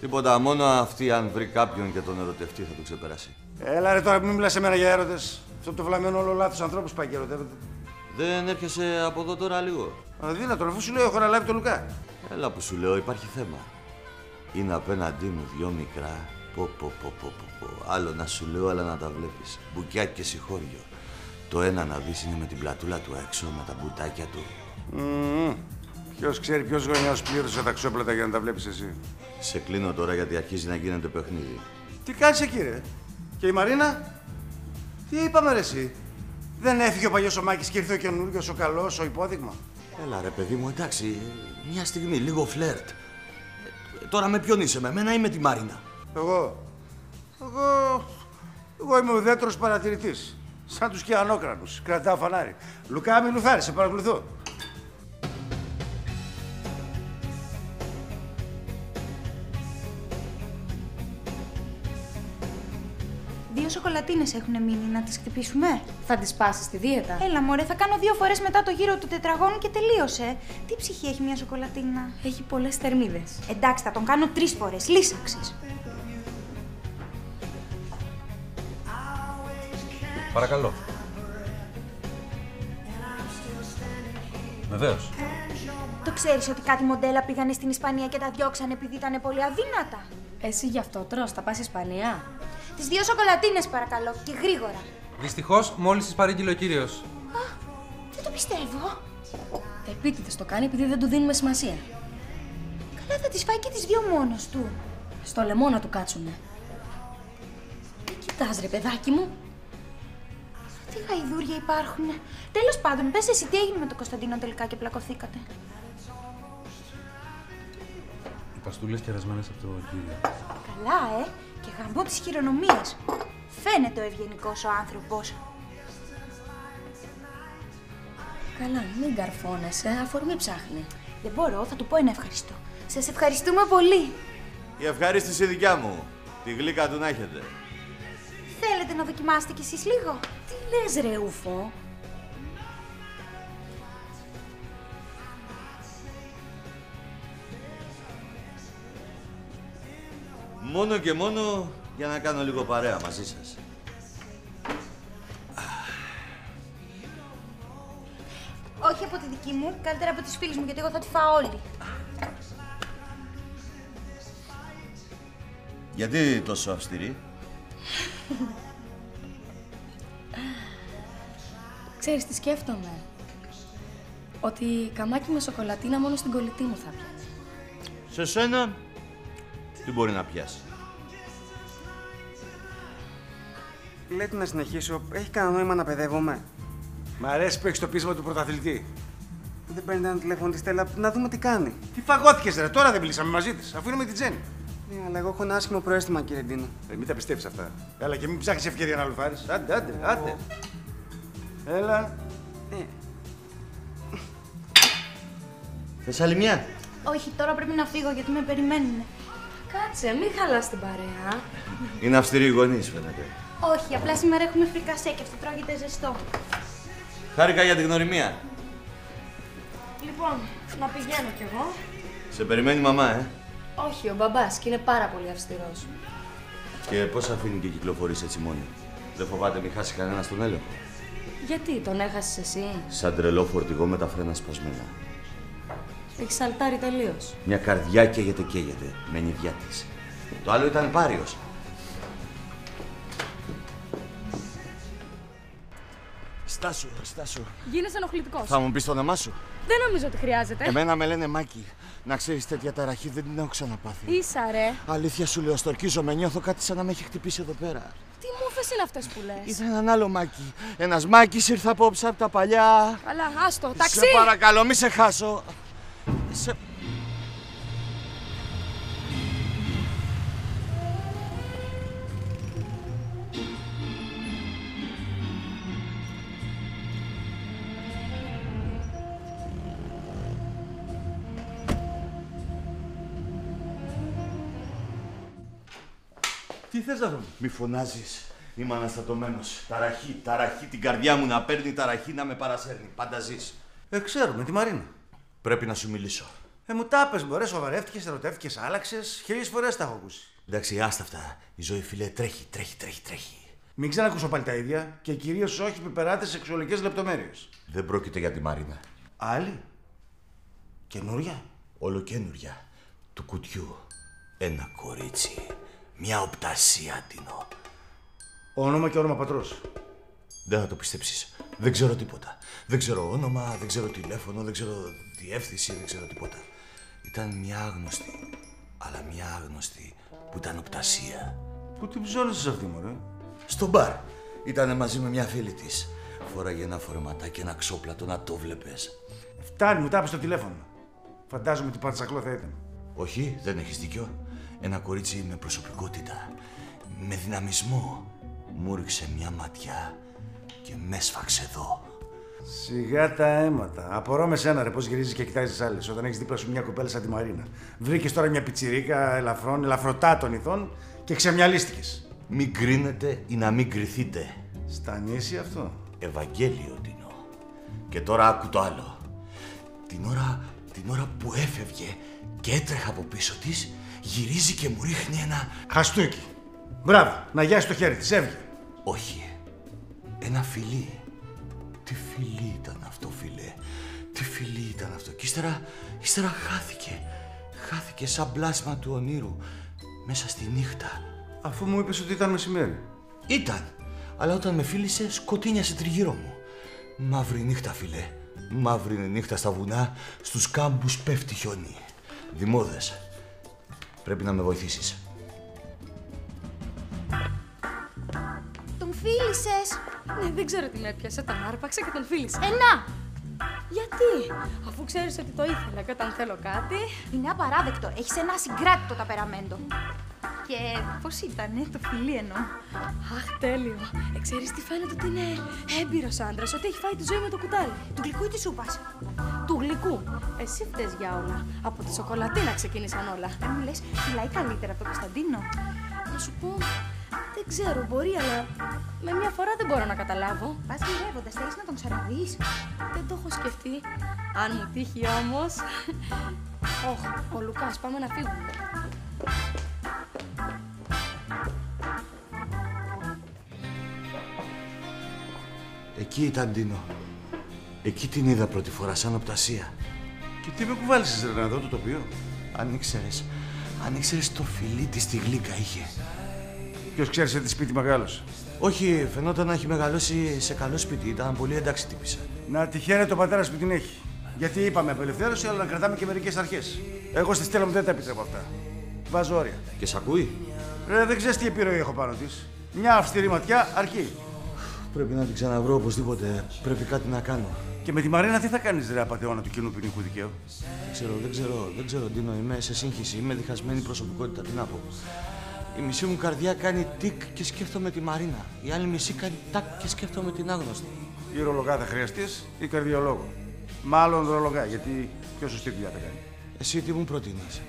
Τίποτα, μόνο αυτή αν βρει κάποιον και τον ερωτευτεί θα το ξεπεράσει. Έλα ρε τώρα, μην μιλάς σε μένα για έρωτες. Αυτό το βλαμμένο όλο λάθος ανθρώπους πάει και ερωτεύεται. Δεν έρχεσαι από εδώ τώρα λίγο. Αδύνατο, αφού σου λέω έχω αναλάβει το Λουκά. Έλα που σου λέω, υπάρχει θέμα. Είναι απέναντί μου δυο μικρά. Πω, πω, πω, πω, πω, πω. Άλλο να σου λέω, αλλά να τα βλέπεις. Μπουκιάκι και συγχώριο. Το ένα να δεις είναι με την πλατούλα του έξω, με τα μπουτάκια του. Mm. Ποιος ξέρει ποιος γονιός πλήρωσε τα ξόπλατα για να τα βλέπεις εσύ; Σε κλείνω τώρα γιατί αρχίζει να γίνεται παιχνίδι. Τι κάνεις εκεί, ρε; Και η Μαρίνα; Τι είπαμε, ρε, εσύ; Δεν έφυγε ο παλιός ο Μάκης και ήρθε ο καινούριος, ο καλός, ο υπόδειγμα; Έλα ρε παιδί μου, εντάξει, μια στιγμή, λίγο φλερτ. Ε, τώρα με ποιον είσαι, με μένα ή με τη Μαρίνα; Εγώ. Εγώ. Εγώ είμαι ουδέτερος παρατηρητής. Σαν τους κιανόκρανου. Κρατάω φανάρι. Λουκά, μην λουθάρεις, σε παρακολουθώ. Δύο σοκολατίνες έχουν μείνει, να τις χτυπήσουμε; Θα τις πάσεις στη δίαιτα. Έλα, μωρέ, θα κάνω δύο φορές μετά το γύρο του τετραγώνου και τελείωσε. Τι ψυχή έχει μια σοκολατίνα; Έχει πολλές θερμίδες. Εντάξει, θα τον κάνω τρεις φορές. Λύσαξη. Παρακαλώ. Βεβαίως. Το ξέρεις ότι κάτι μοντέλα πήγανε στην Ισπανία και τα διώξανε επειδή ήταν πολύ αδύνατα. Εσύ γι' αυτό τρως, θα πας Ισπανία; Τις δύο σοκολατίνες, παρακαλώ, και γρήγορα. Δυστυχώς, μόλις τις παρήγγειλε ο κύριο. Δεν το πιστεύω. Επίτηδες το κάνει επειδή δεν του δίνουμε σημασία. Καλά, θα τις φάει και τις δύο μόνος του. Στο λαιμό να του κάτσουνε. Τι κοιτάς ρε παιδάκι μου. Τι γαϊδούρια υπάρχουν. Τέλος πάντων, πες εσύ τι έγινε με τον Κωνσταντίνο τελικά και πλακωθήκατε. Οι παστούλες κερασμένες από το κύριο. Καλά, ε, και γαμπό τι χειρονομίε. Φαίνεται ο ευγενικός ο άνθρωπος. Καλά, μην καρφώνεσαι, αφορμή ψάχνει. Δεν μπορώ, θα του πω ένα ευχαριστώ. Σας ευχαριστούμε πολύ. Η ευχαρίστηση δικιά μου. Τη γλύκα του να έχετε. Θέλετε να δοκιμάσετε κι εσείς λίγο; Τι λες ρε Ούφο; Μόνο και μόνο για να κάνω λίγο παρέα μαζί σας. Όχι από τη δική μου, καλύτερα από τις φίλες μου, γιατί εγώ θα τη φάω όλη. Γιατί τόσο αυστηρή; Ξέρεις τι σκέφτομαι; Ότι καμάκι με σοκολατίνα μόνο στην κολλητή μου θα πιάσει. Σε σένα, τι μπορεί να πιάσει; Λέτε να συνεχίσω. Έχει κανένα νόημα να παιδεύομαι; Μ' αρέσει που έχεις το πείσμα του πρωταθλητή. Δεν παίρνει ένα τηλέφωνο της Στέλλα να δούμε τι κάνει. Τι φαγώθηκες, ρε, τώρα δεν μιλήσαμε μαζί της, αφού είναι με την Τζέννη. Ναι, αλλά εγώ έχω ένα άσχημο προέστημα, κύριε Ντίνο. Ε, μην τα πιστεύεις αυτά. Έλα και μην ψάχνεις ευκαιρία να λουφάρει. Άντε, άντε, άντε. Έλα. Ε, Θες άλλη μια; Όχι, τώρα πρέπει να φύγω γιατί με περιμένουν. Κάτσε, μην χαλάς την παρέα. Είναι αυστηροί οι γονείς, φαίνεται. Όχι, απλά σήμερα έχουμε φρικασέ και αυτό τρώγεται ζεστό. Χάρηκα για την γνωριμία. Λοιπόν, να πηγαίνω κι εγώ. Σε περιμένει η μαμά, ε; Όχι, ο μπαμπάς και είναι πάρα πολύ αυστηρός. Και πώς αφήνει και κυκλοφορείς έτσι μόνη; Δεν φοβάται μη χάσει κανένα τον έλεγχο; Γιατί, τον έχασες εσύ; Σαν τρελό φορτηγό με τα φρένα σπασμένα. Έχει σαλτάρει τελείως. Μια καρδιά καίγεται καίγεται με νηδιά της. Το άλλο ήταν πάριος. Στάσου, στάσου. Γίνεσαι ενοχλητικός. Θα μου πεις το όνομά σου; Δεν νομίζω ότι χρειάζεται. Εμένα με λένε Μάκη. Να ξέρεις τέτοια ταραχή δεν την έχω ξαναπάθει. Ίσα ρε. Αλήθεια σου λέω, στορκίζομαι, νιώθω κάτι σαν να με έχει χτυπήσει εδώ πέρα. Τι μούφες είναι αυτές που λες; Είδα έναν άλλο Μάκη. Ένας Μάκης ήρθε απόψε από τα παλιά. Καλά, άστο, ταξί. Σε παρακαλώ, μη σε χάσω. Σε... Τι θες να δούμε; Μη φωνάζεις. Είμαι αναστατωμένος. Ταραχή, ταραχή. Την καρδιά μου να παίρνει ταραχή να με παρασέρνει. Πάντα ζεις. Ε, ξέρουμε, τη Μαρίνα. Πρέπει να σου μιλήσω. Ε, μου τα πες, μωρέ, σοβαρεύτηκες, ερωτεύτηκες, άλλαξες. Χίλιες φορές τα έχω ακούσει. Εντάξει, άστα αυτά. Η ζωή, φίλε, τρέχει, τρέχει, τρέχει, τρέχει. Μην ξανακούσω πάλι τα ίδια και κυρίως όχι με περάτε σεξουαλικές λεπτομέρειες. Δεν πρόκειται για τη Μαρίνα. Άλλη; Καινούρια; Ολοκένουρια. Του κουτιού. Ένα κορίτσι. Μια οπτασία, Τίνο. Όνομα και όνομα πατρός. Δεν θα το πιστέψεις. Δεν ξέρω τίποτα. Δεν ξέρω όνομα, δεν ξέρω τηλέφωνο, δεν ξέρω διεύθυνση, δεν ξέρω τίποτα. Ήταν μια άγνωστη. Αλλά μια άγνωστη που ήταν οπτασία. Πού την ψώνεσαι αυτή, μωρέ; Στο μπαρ. Ήταν μαζί με μια φίλη της. Φόραγε ένα φορεματάκι, ένα ξόπλατο να το βλέπει. Φτάνει, μου τα στο τηλέφωνο. Φαντάζομαι τι πατσακλό θα ήταν. Όχι, δεν έχεις δίκιο. Ένα κορίτσι με προσωπικότητα, με δυναμισμό. Μου ρίξε μια ματιά και με σφάξε εδώ. Σιγά τα αίματα. Απορώ με σένα, ρε, πώς γυρίζεις και κοιτάζεις τι άλλες όταν έχεις δίπλα σου μια κοπέλα σαν τη Μαρίνα. Βρήκες τώρα μια πιτσιρίκα ελαφρών, ελαφρωτά των ηθών και ξεμιαλίστηκε. Μην κρίνετε ή να μην κρυθείτε. Στα νήσι αυτό. Ευαγγέλιο Τίνο. Και τώρα άκου το άλλο. Την ώρα, την ώρα που έφευγε και έτρεχα από πίσω της, γυρίζει και μου ρίχνει ένα... Χαστούκι. Μπράβο, να γιάσει το χέρι της, έβγε. Όχι. Ένα φιλί. Τι φιλί ήταν αυτό, φίλε. Τι φιλί ήταν αυτό. Και ύστερα, ύστερα χάθηκε. Χάθηκε σαν πλάσμα του ονείρου. Μέσα στη νύχτα. Αφού μου είπες ότι ήταν μεσημέρι. Ήταν. Αλλά όταν με φίλησε, σκοτίνιασε τριγύρω μου. Μαύρη νύχτα, φίλε. Μαύρη νύχτα στα βουνά, στους κάμπους πέφτει χιόνι. Δημόδες. Πρέπει να με βοηθήσεις. Τον φίλησες; Ναι, δεν ξέρω τι με έπιασε, τον άρπαξα και τον φίλησα. Ενά! Γιατί, αφού ξέρεις ότι το ήθελα και όταν θέλω κάτι... Είναι απαράδεκτο. Έχεις ένα συγκράτητο ταπεραμέντο. Και πώς ήτανε το φιλί εννοώ. Αχ, τέλειο. Ε, ξέρεις τι φαίνεται ότι είναι έμπειρος άντρας, ότι έχει φάει τη ζωή με το κουτάλι. Του γλυκού ή της σούπας; Του γλυκού. Εσύ φταίς για όλα. Από τη σοκολατίνα ξεκίνησαν όλα. Δεν μου λες, φυλάει καλύτερα από τον Κωνσταντίνο. Να σου πω, δεν ξέρω, μπορεί, αλλά με μια φορά δεν μπορώ να καταλάβω. Πας γυρεύοντας, θέλεις να τον ξαναδείς; Δεν το έχω σκεφτεί. Αν μου τύχει όμως... Όχ, ο Λουκάς, πάμε να φύγουμε. Εκεί ήταν Τίνο. Εκεί την είδα πρώτη φορά σαν οπτασία. Και τι με κουβάλισες ρε να δω το τοπίο; Αν ήξερες, αν ήξερες το φιλί της τη γλύκα είχε. Ποιος ξέρει σε τι σπίτι μεγάλωσε. Όχι, φαινόταν να έχει μεγαλώσει σε καλό σπίτι. Ήταν πολύ εντάξει τύπησα. Να τυχαίνει ο πατέρας που την έχει. Γιατί είπαμε απελευθέρωση, αλλά να κρατάμε και μερικές αρχές. Εγώ στη στέλνω μου δεν τα επιτρέπω αυτά. Βάζω όρια. Και σ' ακούει; Ρε, δεν ξέρεις τι επιρροή έχω πάνω της. Μια αυστηρή ματιά αρκεί. Πρέπει να την ξαναβρω οπωσδήποτε. Πρέπει κάτι να κάνω. Και με τη Μαρίνα τι θα κάνεις, ρε απαταιώνα του κοινού ποινικού δικαίου; Δεν ξέρω, δεν ξέρω, δεν ξέρω, Ντίνο. Είμαι σε σύγχυση. Είμαι διχασμένη προσωπικότητα. Τι να πω. Η μισή μου καρδιά κάνει τικ και σκέφτομαι τη Μαρίνα. Η άλλη μισή κάνει τάκ και σκέφτομαι την άγνωστη. Ή ρολογά θα χρειαστείς ή καρδιολόγο. Μάλλον ρολογά, γιατί πιο σωστή δουλειά θα κάνει. Εσύ τι μου προτείνεις;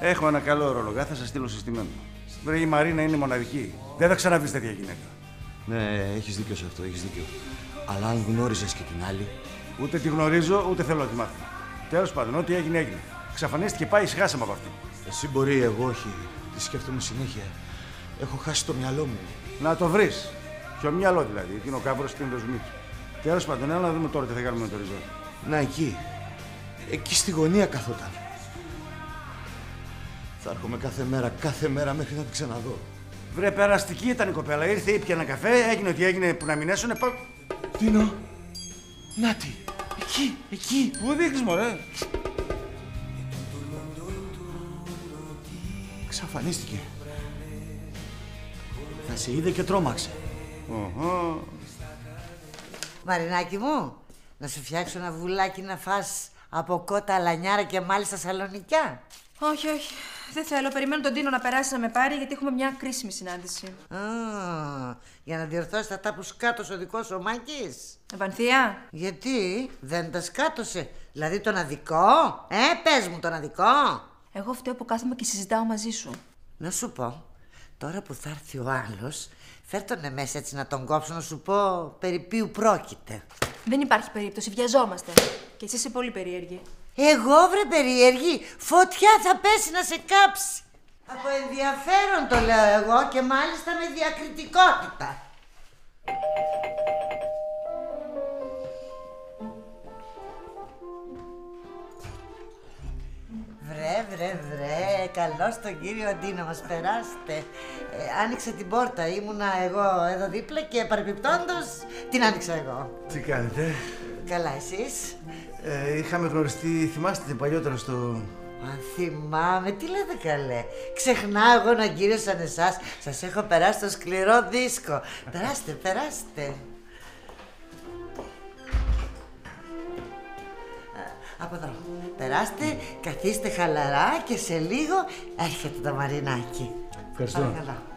Έχω ένα καλό ορολογά, θα σας στείλω συστημένο. Βρε η Μαρίνα είναι μοναδική. Δεν θα ξαναβρει τέτοια γυναίκα. Ναι, έχεις δίκιο σε αυτό, έχεις δίκιο. Αλλά αν γνώριζες και την άλλη... Ούτε τη γνωρίζω, ούτε θέλω να τη μάθω. Τέλος πάντων, ό,τι έγινε, έγινε. Ξαφανίστηκε, πάει, ησυχάσαμε από αυτή. Εσύ μπορεί, εγώ όχι. Τη σκέφτομαι συνέχεια. Έχω χάσει το μυαλό μου. Να το βρεις. Ποιο μυαλό δηλαδή, τι είναι ο κάβρο, τι είναι το ζουμί του. Τέλος πάντων, έλα να δούμε τώρα τι θα κάνουμε με το ριζό. Να εκεί. Εκεί στη γωνία καθόταν. Θα έρχομαι κάθε μέρα, κάθε μέρα μέχρι να την ξαναδώ. Βρε, περαστική ήταν η κοπέλα. Ήρθε, ήπια ένα καφέ, έγινε ό,τι έγινε που να μην έσωνε. Πα... Τίνο. Νάτι. Εκεί, εκεί. Πού δείχνεις, μωρέ; Εξαφανίστηκε. Θα σε είδε και τρόμαξε. Οχο. Μαρινάκι μου, να σου φτιάξω ένα βουλάκι να φας από κότα λανιάρα και μάλιστα σαλονικιά. Όχι, όχι. Δεν θέλω. Περιμένω τον Τίνο να περάσει να με πάρει γιατί έχουμε μια κρίσιμη συνάντηση. Α, για να διορθώσει τα τα που σκάτωσε ο δικός σου ο Μάκης. Ευανθία. Γιατί δεν τα σκάτωσε. Δηλαδή τον αδικό. Ε, πες μου τον αδικό. Εγώ φταίω που κάθομαι και συζητάω μαζί σου. Να σου πω, τώρα που θα έρθει ο άλλος, φέρ τον μέσα έτσι να τον κόψω να σου πω περί ποιου πρόκειται. Δεν υπάρχει περίπτωση. Βιαζόμαστε. Και εσύ είσαι πολύ περίεργη. Εγώ βρε περίεργη, φωτιά θα πέσει να σε κάψει. Από ενδιαφέρον το λέω εγώ και μάλιστα με διακριτικότητα. Βρε, βρε, βρε, καλώς τον κύριο Αντίνο μας περάστε. Ε, άνοιξε την πόρτα, ήμουνα εγώ εδώ δίπλα και παρεπιπτόντως την άνοιξα εγώ. Τι κάνετε; Καλά εσείς; Ε, είχαμε γνωριστεί, θυμάστε παλιότερα στο. Αν θυμάμαι, τι λέτε καλέ. Ξεχνάω εγώ να κύριο σαν εσάς. Σας έχω περάσει το σκληρό δίσκο. Περάστε, περάστε. Α, Από εδώ. Περάστε, καθίστε χαλαρά και σε λίγο έρχεται το μαρινάκι. Ευχαριστώ. Παρακαλώ.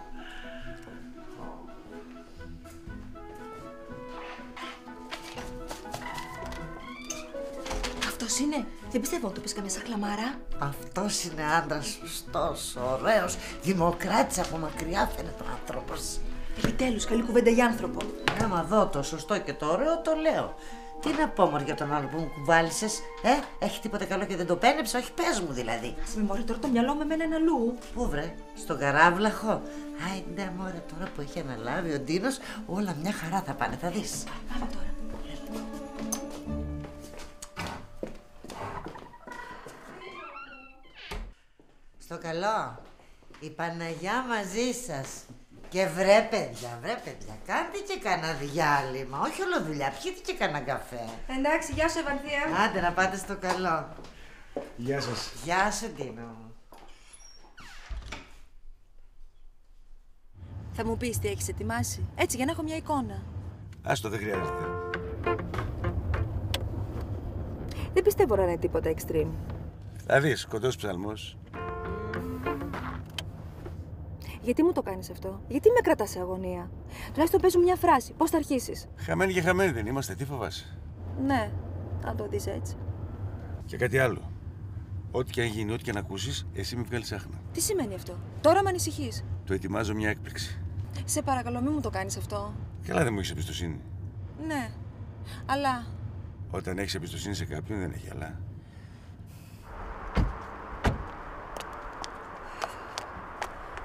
Είναι. Δεν πιστεύω ότι το πεις καμιά σαχλαμάρα. Αυτός είναι άντρας σωστός, ωραίος, δημοκράτης από μακριά φαίνεται ο άνθρωπος. Επιτέλους, καλή κουβέντα για άνθρωπο. Άμα δω το σωστό και το ωραίο, το λέω. Τι να πω μωρέ για τον άλλο που μου κουβάλισες, ε, έχει τίποτα καλό και δεν το πένεψα, όχι πες μου δηλαδή. Σε με μωρέ τώρα το μυαλό με μένει αλλού. Πού βρε, στον καράβλαχο. Άιντε μωρέ τώρα που έχει αναλάβει ο Ντίνος, όλα μια χαρά θα πάνε, θα δεις. Πάμε τώρα. Στο καλό. Η Παναγιά μαζί σας. Και βρε παιδιά, βρε παιδιά, κάντε και κανένα διάλειμμα. Όχι όλο δουλειά, πιείτε και κανένα καφέ. Εντάξει, γεια σου, Ευανθία. Άντε να πάτε στο καλό. Γεια σας. Γεια σου, Ντίνο μου. Θα μου πεις τι έχεις ετοιμάσει. Έτσι, για να έχω μια εικόνα. Άστο, δεν χρειάζεται. Δεν πιστεύω να είναι τίποτα extreme. Θα δεις, κοντός ψαλμός. Γιατί μου το κάνεις αυτό, Γιατί με κρατάς σε αγωνία; Τουλάχιστον πες μου μια φράση. Πώς θα αρχίσεις; Χαμένοι και χαμένοι δεν είμαστε, τι φοβάσαι; Ναι, αν το δεις έτσι. Και κάτι άλλο. Ό,τι και αν γίνει, ό,τι και αν ακούσεις, εσύ με βγάλεις άχνα. Τι σημαίνει αυτό; Τώρα με ανησυχείς; Το ετοιμάζω μια έκπληξη. Σε παρακαλώ, μην μου το κάνεις αυτό. Καλά, δεν μου έχεις εμπιστοσύνη. Ναι, αλλά Όταν έχεις εμπιστοσύνη σε κάποιον, δεν έχει αλλά.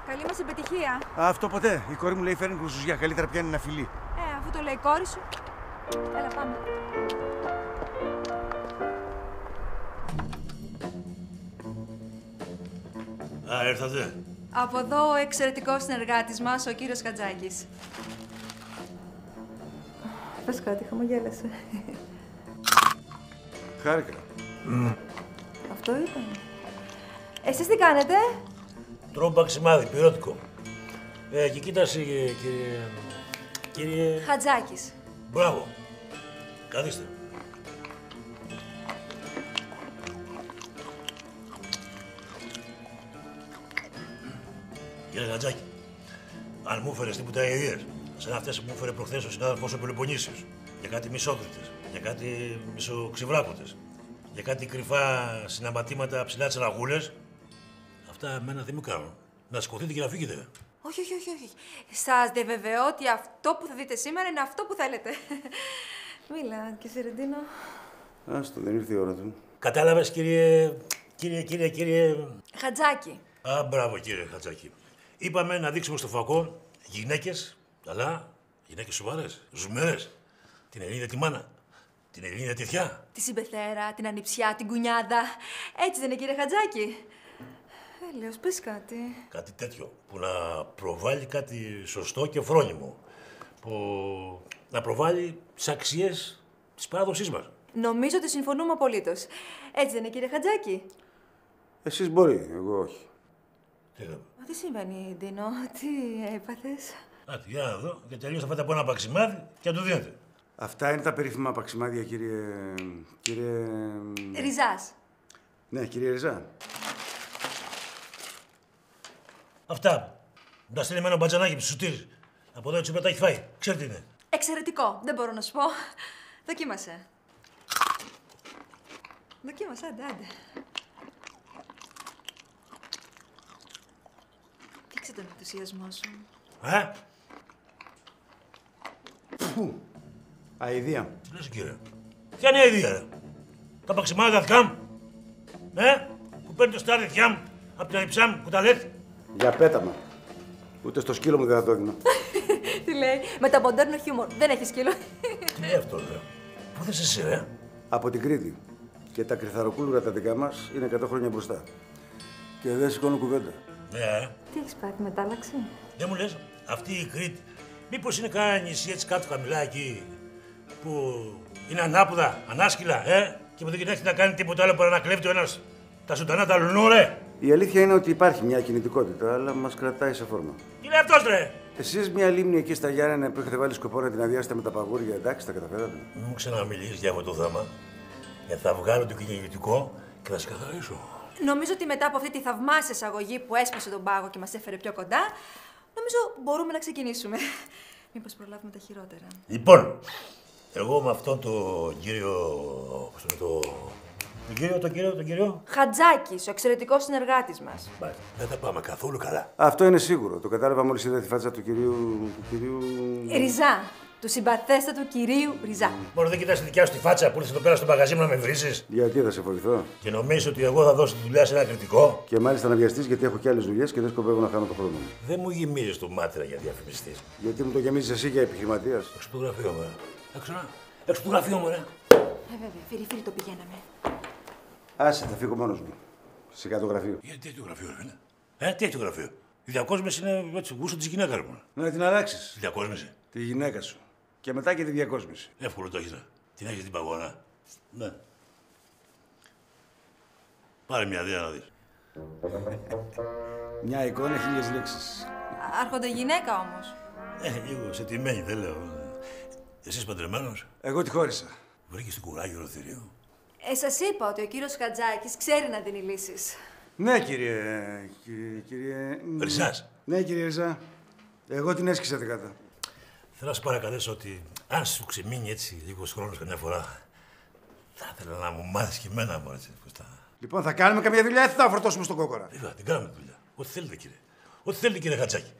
Καλή μας επιτυχία. Αυτό ποτέ. Η κόρη μου λέει φέρνει κρουσουζιά. Καλύτερα πιάνει ένα φιλί. Ε, αφού το λέει η κόρη σου. Έλα, πάμε. Α, ήρθατε. Από εδώ ο εξαιρετικός συνεργάτης μας, ο κύριος Χατζάκης. Πες κάτι, χαμογέλασε. Χάρηκα. Αυτό ήταν. Εσείς τι κάνετε; Τρώω μπαξιμάδι, πυρότικο. Ε, και κοίτασε, κύριε... Κύριε... Χατζάκης. Μπράβο. Καθίστε. Κύριε Χατζάκη, αν μου έφερε τίποτα ιδέε, σαν αυτές που μου έφερε προχθές ο συνάδελφος ο Πελοποννήσιος, για κάτι μισόκριτες, για κάτι μισοξιβράκωτε, για κάτι κρυφά συναματήματα ψηλά τι ραγούλες, αυτά εμένα δεν μου κάνουν. Να σηκωθείτε και να φύγετε. Όχι, όχι, όχι, όχι. Σας διαβεβαιώ ότι αυτό που θα δείτε σήμερα είναι αυτό που θέλετε. Μίλα, και Σερεντίνο. Άστο, δεν ήρθε η ώρα του. Κατάλαβες κύριε, κύριε, κύριε, κύριε... Χατζάκι. Α, μπράβο κύριε Χατζάκη. Είπαμε να δείξουμε στο φακό γυναίκες, καλά, γυναίκες σοβαρές, ζουμένες. Την Ελληνίδα τη μάνα, την Ελληνίδα τη θιά. Τη συμπεθέρα, την ανιψιά, την κουνιάδα. Έτσι δεν είναι, κύριε Χατζάκη. Έλεος, πες κάτι. Κάτι τέτοιο που να προβάλλει κάτι σωστό και φρόνιμο. Που να προβάλλει τις αξίες της παράδοσής μας. Νομίζω ότι συμφωνούμε απολύτως. Έτσι δεν είναι, κύριε Χατζάκη; Εσείς μπορεί, εγώ όχι. Τι λέμε; Μα τι συμβαίνει, Ντίνο, τι έπαθες; Άτε, για να δω και τελείως θα φάτε από ένα παξιμάδι και να του δίνετε. Αυτά είναι τα περίφημα παξιμάδια, κύριε... κύριε... Ριζάς. Ναι, κύριε Ριζά. Αυτά. Μου τα στείλει με ένα μπατζανάκι που σου στείλει. Από εδώ έτσι μετά έχει φάει. Ξέρετε τι είναι. Εξαιρετικό, δεν μπορώ να σου πω. Δοκίμασε. Δοκίμασε, άντε, άντε. Δείξε τον ενθουσιασμό σου. Ε, Φου. Αηδία. τι λες κύριε; Ποια είναι η ιδέα, ρε; Τα παξιμάδια δικά μου. Ε, που παίρνει το στάρι δικιά μου από την ανιψά μου που τα λέτε. Για πέταμα. Ούτε στο σκύλο μου δεν θα το έδινα. Τι λέει, με τα μοντέρνο χιούμορ. Δεν έχεις σκύλο. Τι είναι αυτό, ρε. Πού θες εσύ, ρε; Από την Κρήτη. Και τα κρυθαροκούλουρα τα δικά μας είναι 100 χρόνια μπροστά. Και δεν σηκώνω κουβέντα. Ναι, Τι έχεις πάθει, μετάλλαξη; δεν μου λες, αυτή η Κρήτη, μήπως είναι κανένα νησί έτσι κάτω χαμηλά εκεί, που είναι ανάποδα, ανάσκυλα, ε, και που δεν έχει να κάνει τίποτα άλλο παρά να κλέβει ο ένας τα ζωντανά τα λουνού, ρε. Η αλήθεια είναι ότι υπάρχει μια κινητικότητα, αλλά μας κρατάει σε φόρμα. Τι είναι αυτός, ρε. Εσείς μια λίμνη εκεί στα Γιάννενα που είχατε βάλει σκοπό να την αδειάσετε με τα παγούρια, εντάξει, τα καταφέρατε. Μην μου ξαναμιλήσεις για αυτό το θέμα, γιατί θα βγάλω το κυνηγητικό και θα σε καθαρίσω. Νομίζω ότι μετά από αυτή τη θαυμάσια εισαγωγή που έσπασε τον πάγο και μας έφερε πιο κοντά, νομίζω μπορούμε να ξεκινήσουμε. Μήπως προλάβουμε τα χειρότερα. Λοιπόν, εγώ με αυτόν τον κύριο. Πώς το, το, τον κύριο, τον κύριο, τον κύριο. Χατζάκης, ο εξαιρετικός συνεργάτης μας. Μάλιστα. Δεν θα πάμε καθόλου καλά. Αυτό είναι σίγουρο. Το κατάλαβα μόλις είδα τη φάτσα του κυρίου... του κυρίου... Ριζά. Του συμπαθέστατου κυρίου Ριζά. Μόνο δεν κοιτάς τη δικιά σου τη φάτσα που ήρθες εδώ πέρα στο μαγαζί μου να με βρήσεις. Γιατί θα σε βοηθώ. Και νομίζεις ότι εγώ θα δώσω τη δουλειά σε ένα κριτικό; Και μάλιστα να βιαστείς γιατί έχω και άλλες δουλειές και δεν σκοπεύω να χάνω το χρόνο μου. Δεν μου γεμίζεις το μάτρα για διαφημιστής. Γιατί μου το γεμίζεις εσύ για επιχειρηματίας. Έξω από το γραφείο μου, ρε. Έξω να. Έξω από το γραφείο μου, ρε. Ε, βέβαια, φίλοι, φίλοι το πηγαίναμε. Άσε, θα φύγω μόνος μου. Σιγά το γραφείο. Γιατί τέτοιο γραφείο, ρε. φίλε. Ε, τι τέτοιο γραφείο. Η διακόσμηση είναι έτσι, γούστο της γυναίκα μου. Να την αλλάξεις. Η διακόσμηση. Τη γυναίκα σου. Και μετά και τη διακόσμηση. Εύκολο το έχεις, ρε. Την έχεις την παγώνα. Ναι. Πάρε μια δία να δεις. Μια εικόνα, χίλιες λέξεις. Άρχονται γυναίκα όμως. Ε, λίγο σε τιμένη, δεν λέω. Εσείς παντρεμένος; Εγώ τη χώρισα. Βρήκες το κουράγιο ροθυρίου. Ε, σας είπα ότι ο κύριος Χατζάκης ξέρει να δίνει λύσεις. Ναι, κύριε... κύριε... κύριε... Ριζάς. Ναι, κύριε Ριζά. Εγώ την έσκησα την κάτω. Θέλω να σου παρακαλέσω ότι αν σου ξεμείνει έτσι λίγος χρόνος καμιά φορά, θα ήθελα να μου μάθεις και εμένα μου έτσι. Πώς τα... Λοιπόν, θα κάνουμε καμία δουλειά ή θα φορτώσουμε στον κόκορα; Βέβαια, την κάνουμε τη δουλειά. Ό,τι θέλετε, κύριε. Ό,τι θέλετε, κύριε Χατζάκη.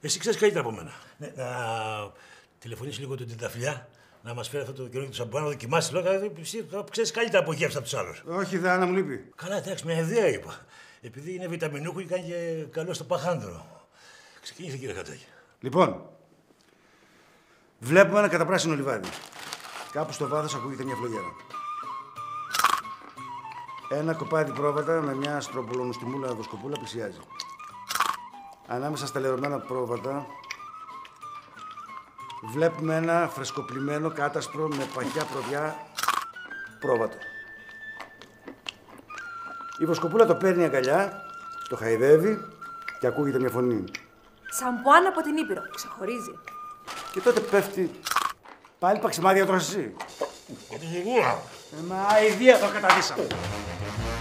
Εσύ ξέρεις καλύτερα από μένα. Ναι, να τηλεφωνήσεις λίγο την ταφυλιά να μας φέρει αυτό το καινούργιο του σαμπουάν να δοκιμάσει. Λέω, δηλαδή, εσύ ξέρεις καλύτερα από γεύση από τους άλλους. Όχι, δεν μου λείπει. Καλά, εντάξει, μια ιδέα είπα. Επειδή είναι βιταμινούχο και κάνει και καλό στο παχάνδρο. Ξεκίνησε, κύριε Χατζάκη. Λοιπόν, βλέπουμε ένα καταπράσινο λιβάδι. Κάπου στο βάθος ακούγεται μια φλογέρα. Ένα κοπάδι πρόβατα με μια στροπολονοστιμούλα βοσκοπούλα πλησιάζει. Ανάμεσα στα λερωμένα πρόβατα βλέπουμε ένα φρεσκοπλημένο κάτασπρο με παχιά προβιά πρόβατο. Η βοσκοπούλα το παίρνει αγκαλιά, το χαϊδεύει και ακούγεται μια φωνή. Σαμπουάν από την Ήπειρο. Ξεχωρίζει. Και τότε πέφτει. Πάλι παξιμάδια τρως εσύ. Για τη φιγούρα. Ε, μα αηδία το καταδύσαμε.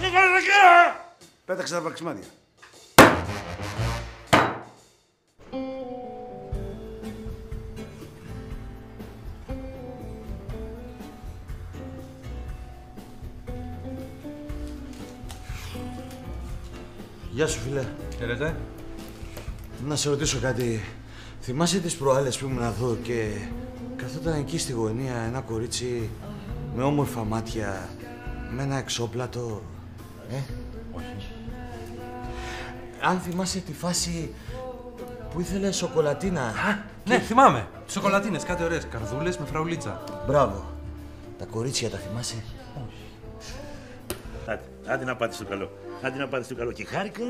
Τι κάνετε, κύριε! Πέταξε τα παξιμάδια. Γεια σου, φίλε. Χαίρετε. Να σε ρωτήσω κάτι. Θυμάσαι τις προάλλες που ήμουν εδώ και καθόταν εκεί στη γωνία ένα κορίτσι με όμορφα μάτια, με ένα εξόπλατο, ε; Όχι. Αν θυμάσαι τη φάση που ήθελε σοκολατίνα. Ναι, θυμάμαι. Σοκολατίνες, κάτι ωραίες. Καρδούλες με φραουλίτσα. Μπράβο. Τα κορίτσια τα θυμάσαι; Άντε, άντε να πάτε στο καλό. Άντε να πάτε στο καλό. Και χάρηκα,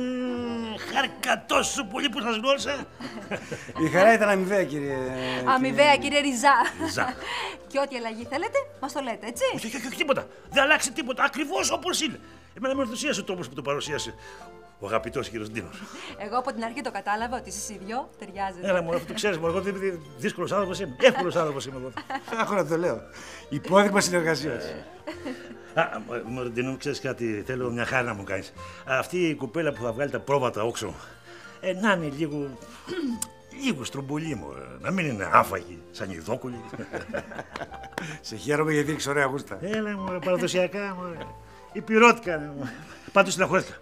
χάρηκα τόσο πολύ που σας γνώρισα. Η χαρά ήταν αμοιβαία, κύριε. Αμοιβαία, κύριε Ριζά. Ριζά. και ό,τι αλλαγή θέλετε, μας το λέτε, έτσι. Όχι, όχι, όχι, τίποτα. Δεν αλλάξει τίποτα. Ακριβώς όπως είναι. Εμένα με ενθουσίασε ο τρόπος που το παρουσίασε ο αγαπητός κύριος Ντίνος. Εγώ από την αρχή το κατάλαβα ότι εσείς οι δυο ταιριάζετε. Έλα μου, αυτό το ξέρεις μου. Εγώ δεν- δύσκολος άνθρωπος είμαι. Εύκολος άνθρωπος είμαι εγώ. Έχω να το λέω. Υπόδειγμα συνεργασίας. Α, Μωρντίνο, ξέρεις κάτι, θέλω μια χάρη να μου κάνεις. Αυτή η κουπέλα που θα βγάλει τα πρόβατα όξο, ε, να είναι λίγο. λίγο στρομπολί μου. ε, Να μην είναι άφαγη, σαν ειδόκουλη. Σε χαίρομαι γιατί έχεις ωραία γούστα. Έλα μου, παραδοσιακά μου. Η πυρότικα. ναι, μου. Πάντως συναχωρέθηκα.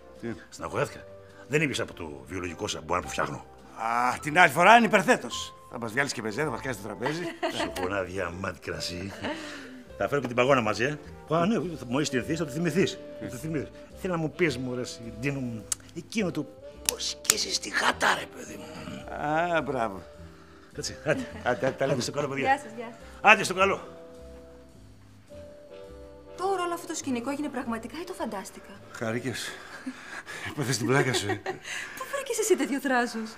Συναχωρέθηκα. Δεν είπες από το βιολογικό σαμπουάν που φτιάχνω. Α, την άλλη φορά είναι υπερθέτω. Θα μας βγάλεις και πεζέ, θα μας κάνει το τραπέζι. Σου πω ένα διαμάτι κρασί. Θα φέρω και την παγώνα μαζί, ε. Α, ναι, μόλι την έρθει, θα το θυμηθείς. Θα το θυμηθείς. Θέλω να μου πεις, μου, ρε, Ντίνο μου, εκείνο το πώ σκίζει τη χάτα, ρε, παιδί μου. Α, μπράβο. Κάτσε, άντε. Άντε, τα λέμε. στο καλό, παιδιά. Γεια σας, γεια σας. Άντε στο καλό. Τώρα όλο αυτό το σκηνικό έγινε πραγματικά ή το φαντάστηκα; Χαρήκες. Είπατε την πλάκα σου. ε. Πού βρήκες εσύ τέτοιο θράσος;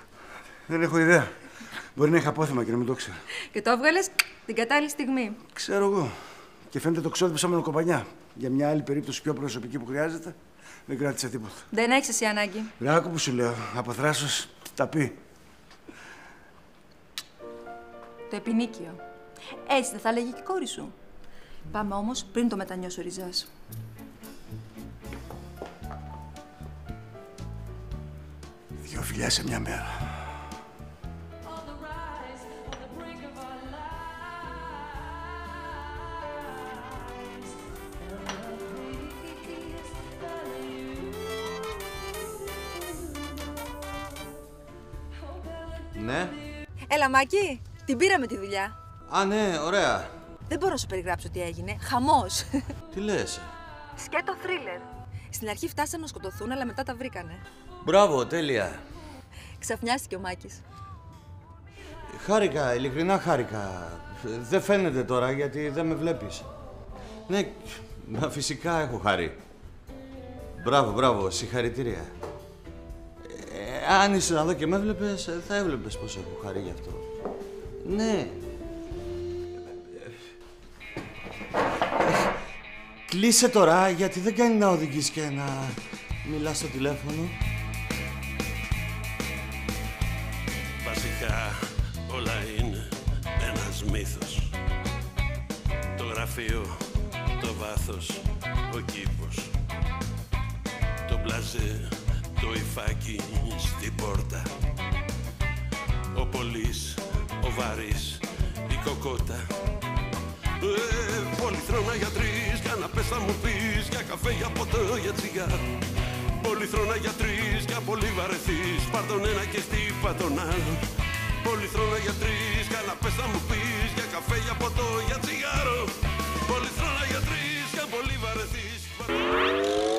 Δεν έχω ιδέα. Μπορεί να είχα απόθεμα και να μην το ξέρω. Και το έβγαλες την κατάλληλη στιγμή. Ξέρω εγώ. Και φαίνεται το ξόδεψα με κομπανιά. Για μια άλλη περίπτωση πιο προσωπική που χρειάζεται, δεν κράτησα τίποτα. Δεν έχεις εσύ ανάγκη. Ρε, άκου που σου λέω. Από θράσος τα πει. Το επινίκιο. Έτσι δεν θα έλεγε και η κόρη σου. Πάμε όμως πριν το μετανιώσει ο Ριζάς. Δυο φιλιά σε μια μέρα. Ναι. Έλα, Μάκη, την πήραμε τη δουλειά. Α, ναι, ωραία. Δεν μπορώ να σου περιγράψω τι έγινε. Χαμός. Τι λες; Σκέτο θρίλερ. Στην αρχή φτάσανε να σκοτωθούν, αλλά μετά τα βρήκανε. Μπράβο, τέλεια. Ξαφνιάστηκε ο Μάκης. Χάρηκα, ειλικρινά χάρηκα. Δεν φαίνεται τώρα γιατί δεν με βλέπεις. Ναι, μα φυσικά έχω χάρη. Μπράβο, μπράβο, συγχαρητήρια. Ε, αν ήσουν εδώ και με έβλεπες, ε, θα έβλεπες πως έχω χαρεί γι' αυτό. Ναι. Κλείσε τώρα, γιατί δεν κάνει να οδηγείς και να μιλάς στο τηλέφωνο. Βασικά όλα είναι ένας μύθος Το γραφείο, το βάθος, ο κήπος Το μπλαζέ, το υφάκι στην πόρτα. Ο πολύς, ο βαρύς, η κοκότα. Ε, Πολυθρόνα για τρεις, καναπές θα μου πεις Για καφέ, για ποτό, για τσιγάρο Πολυθρόνα για τρεις, για πολύ βαρεθείς Πάρ' τον ένα και χτύπα τον άλλο Πολυθρόνα για τρεις, καναπές θα μου πεις Για καφέ, για ποτό, για τσιγάρο. Πολυθρόνα για τρεις, για πολύ βαρεθείς Πάρ' τον-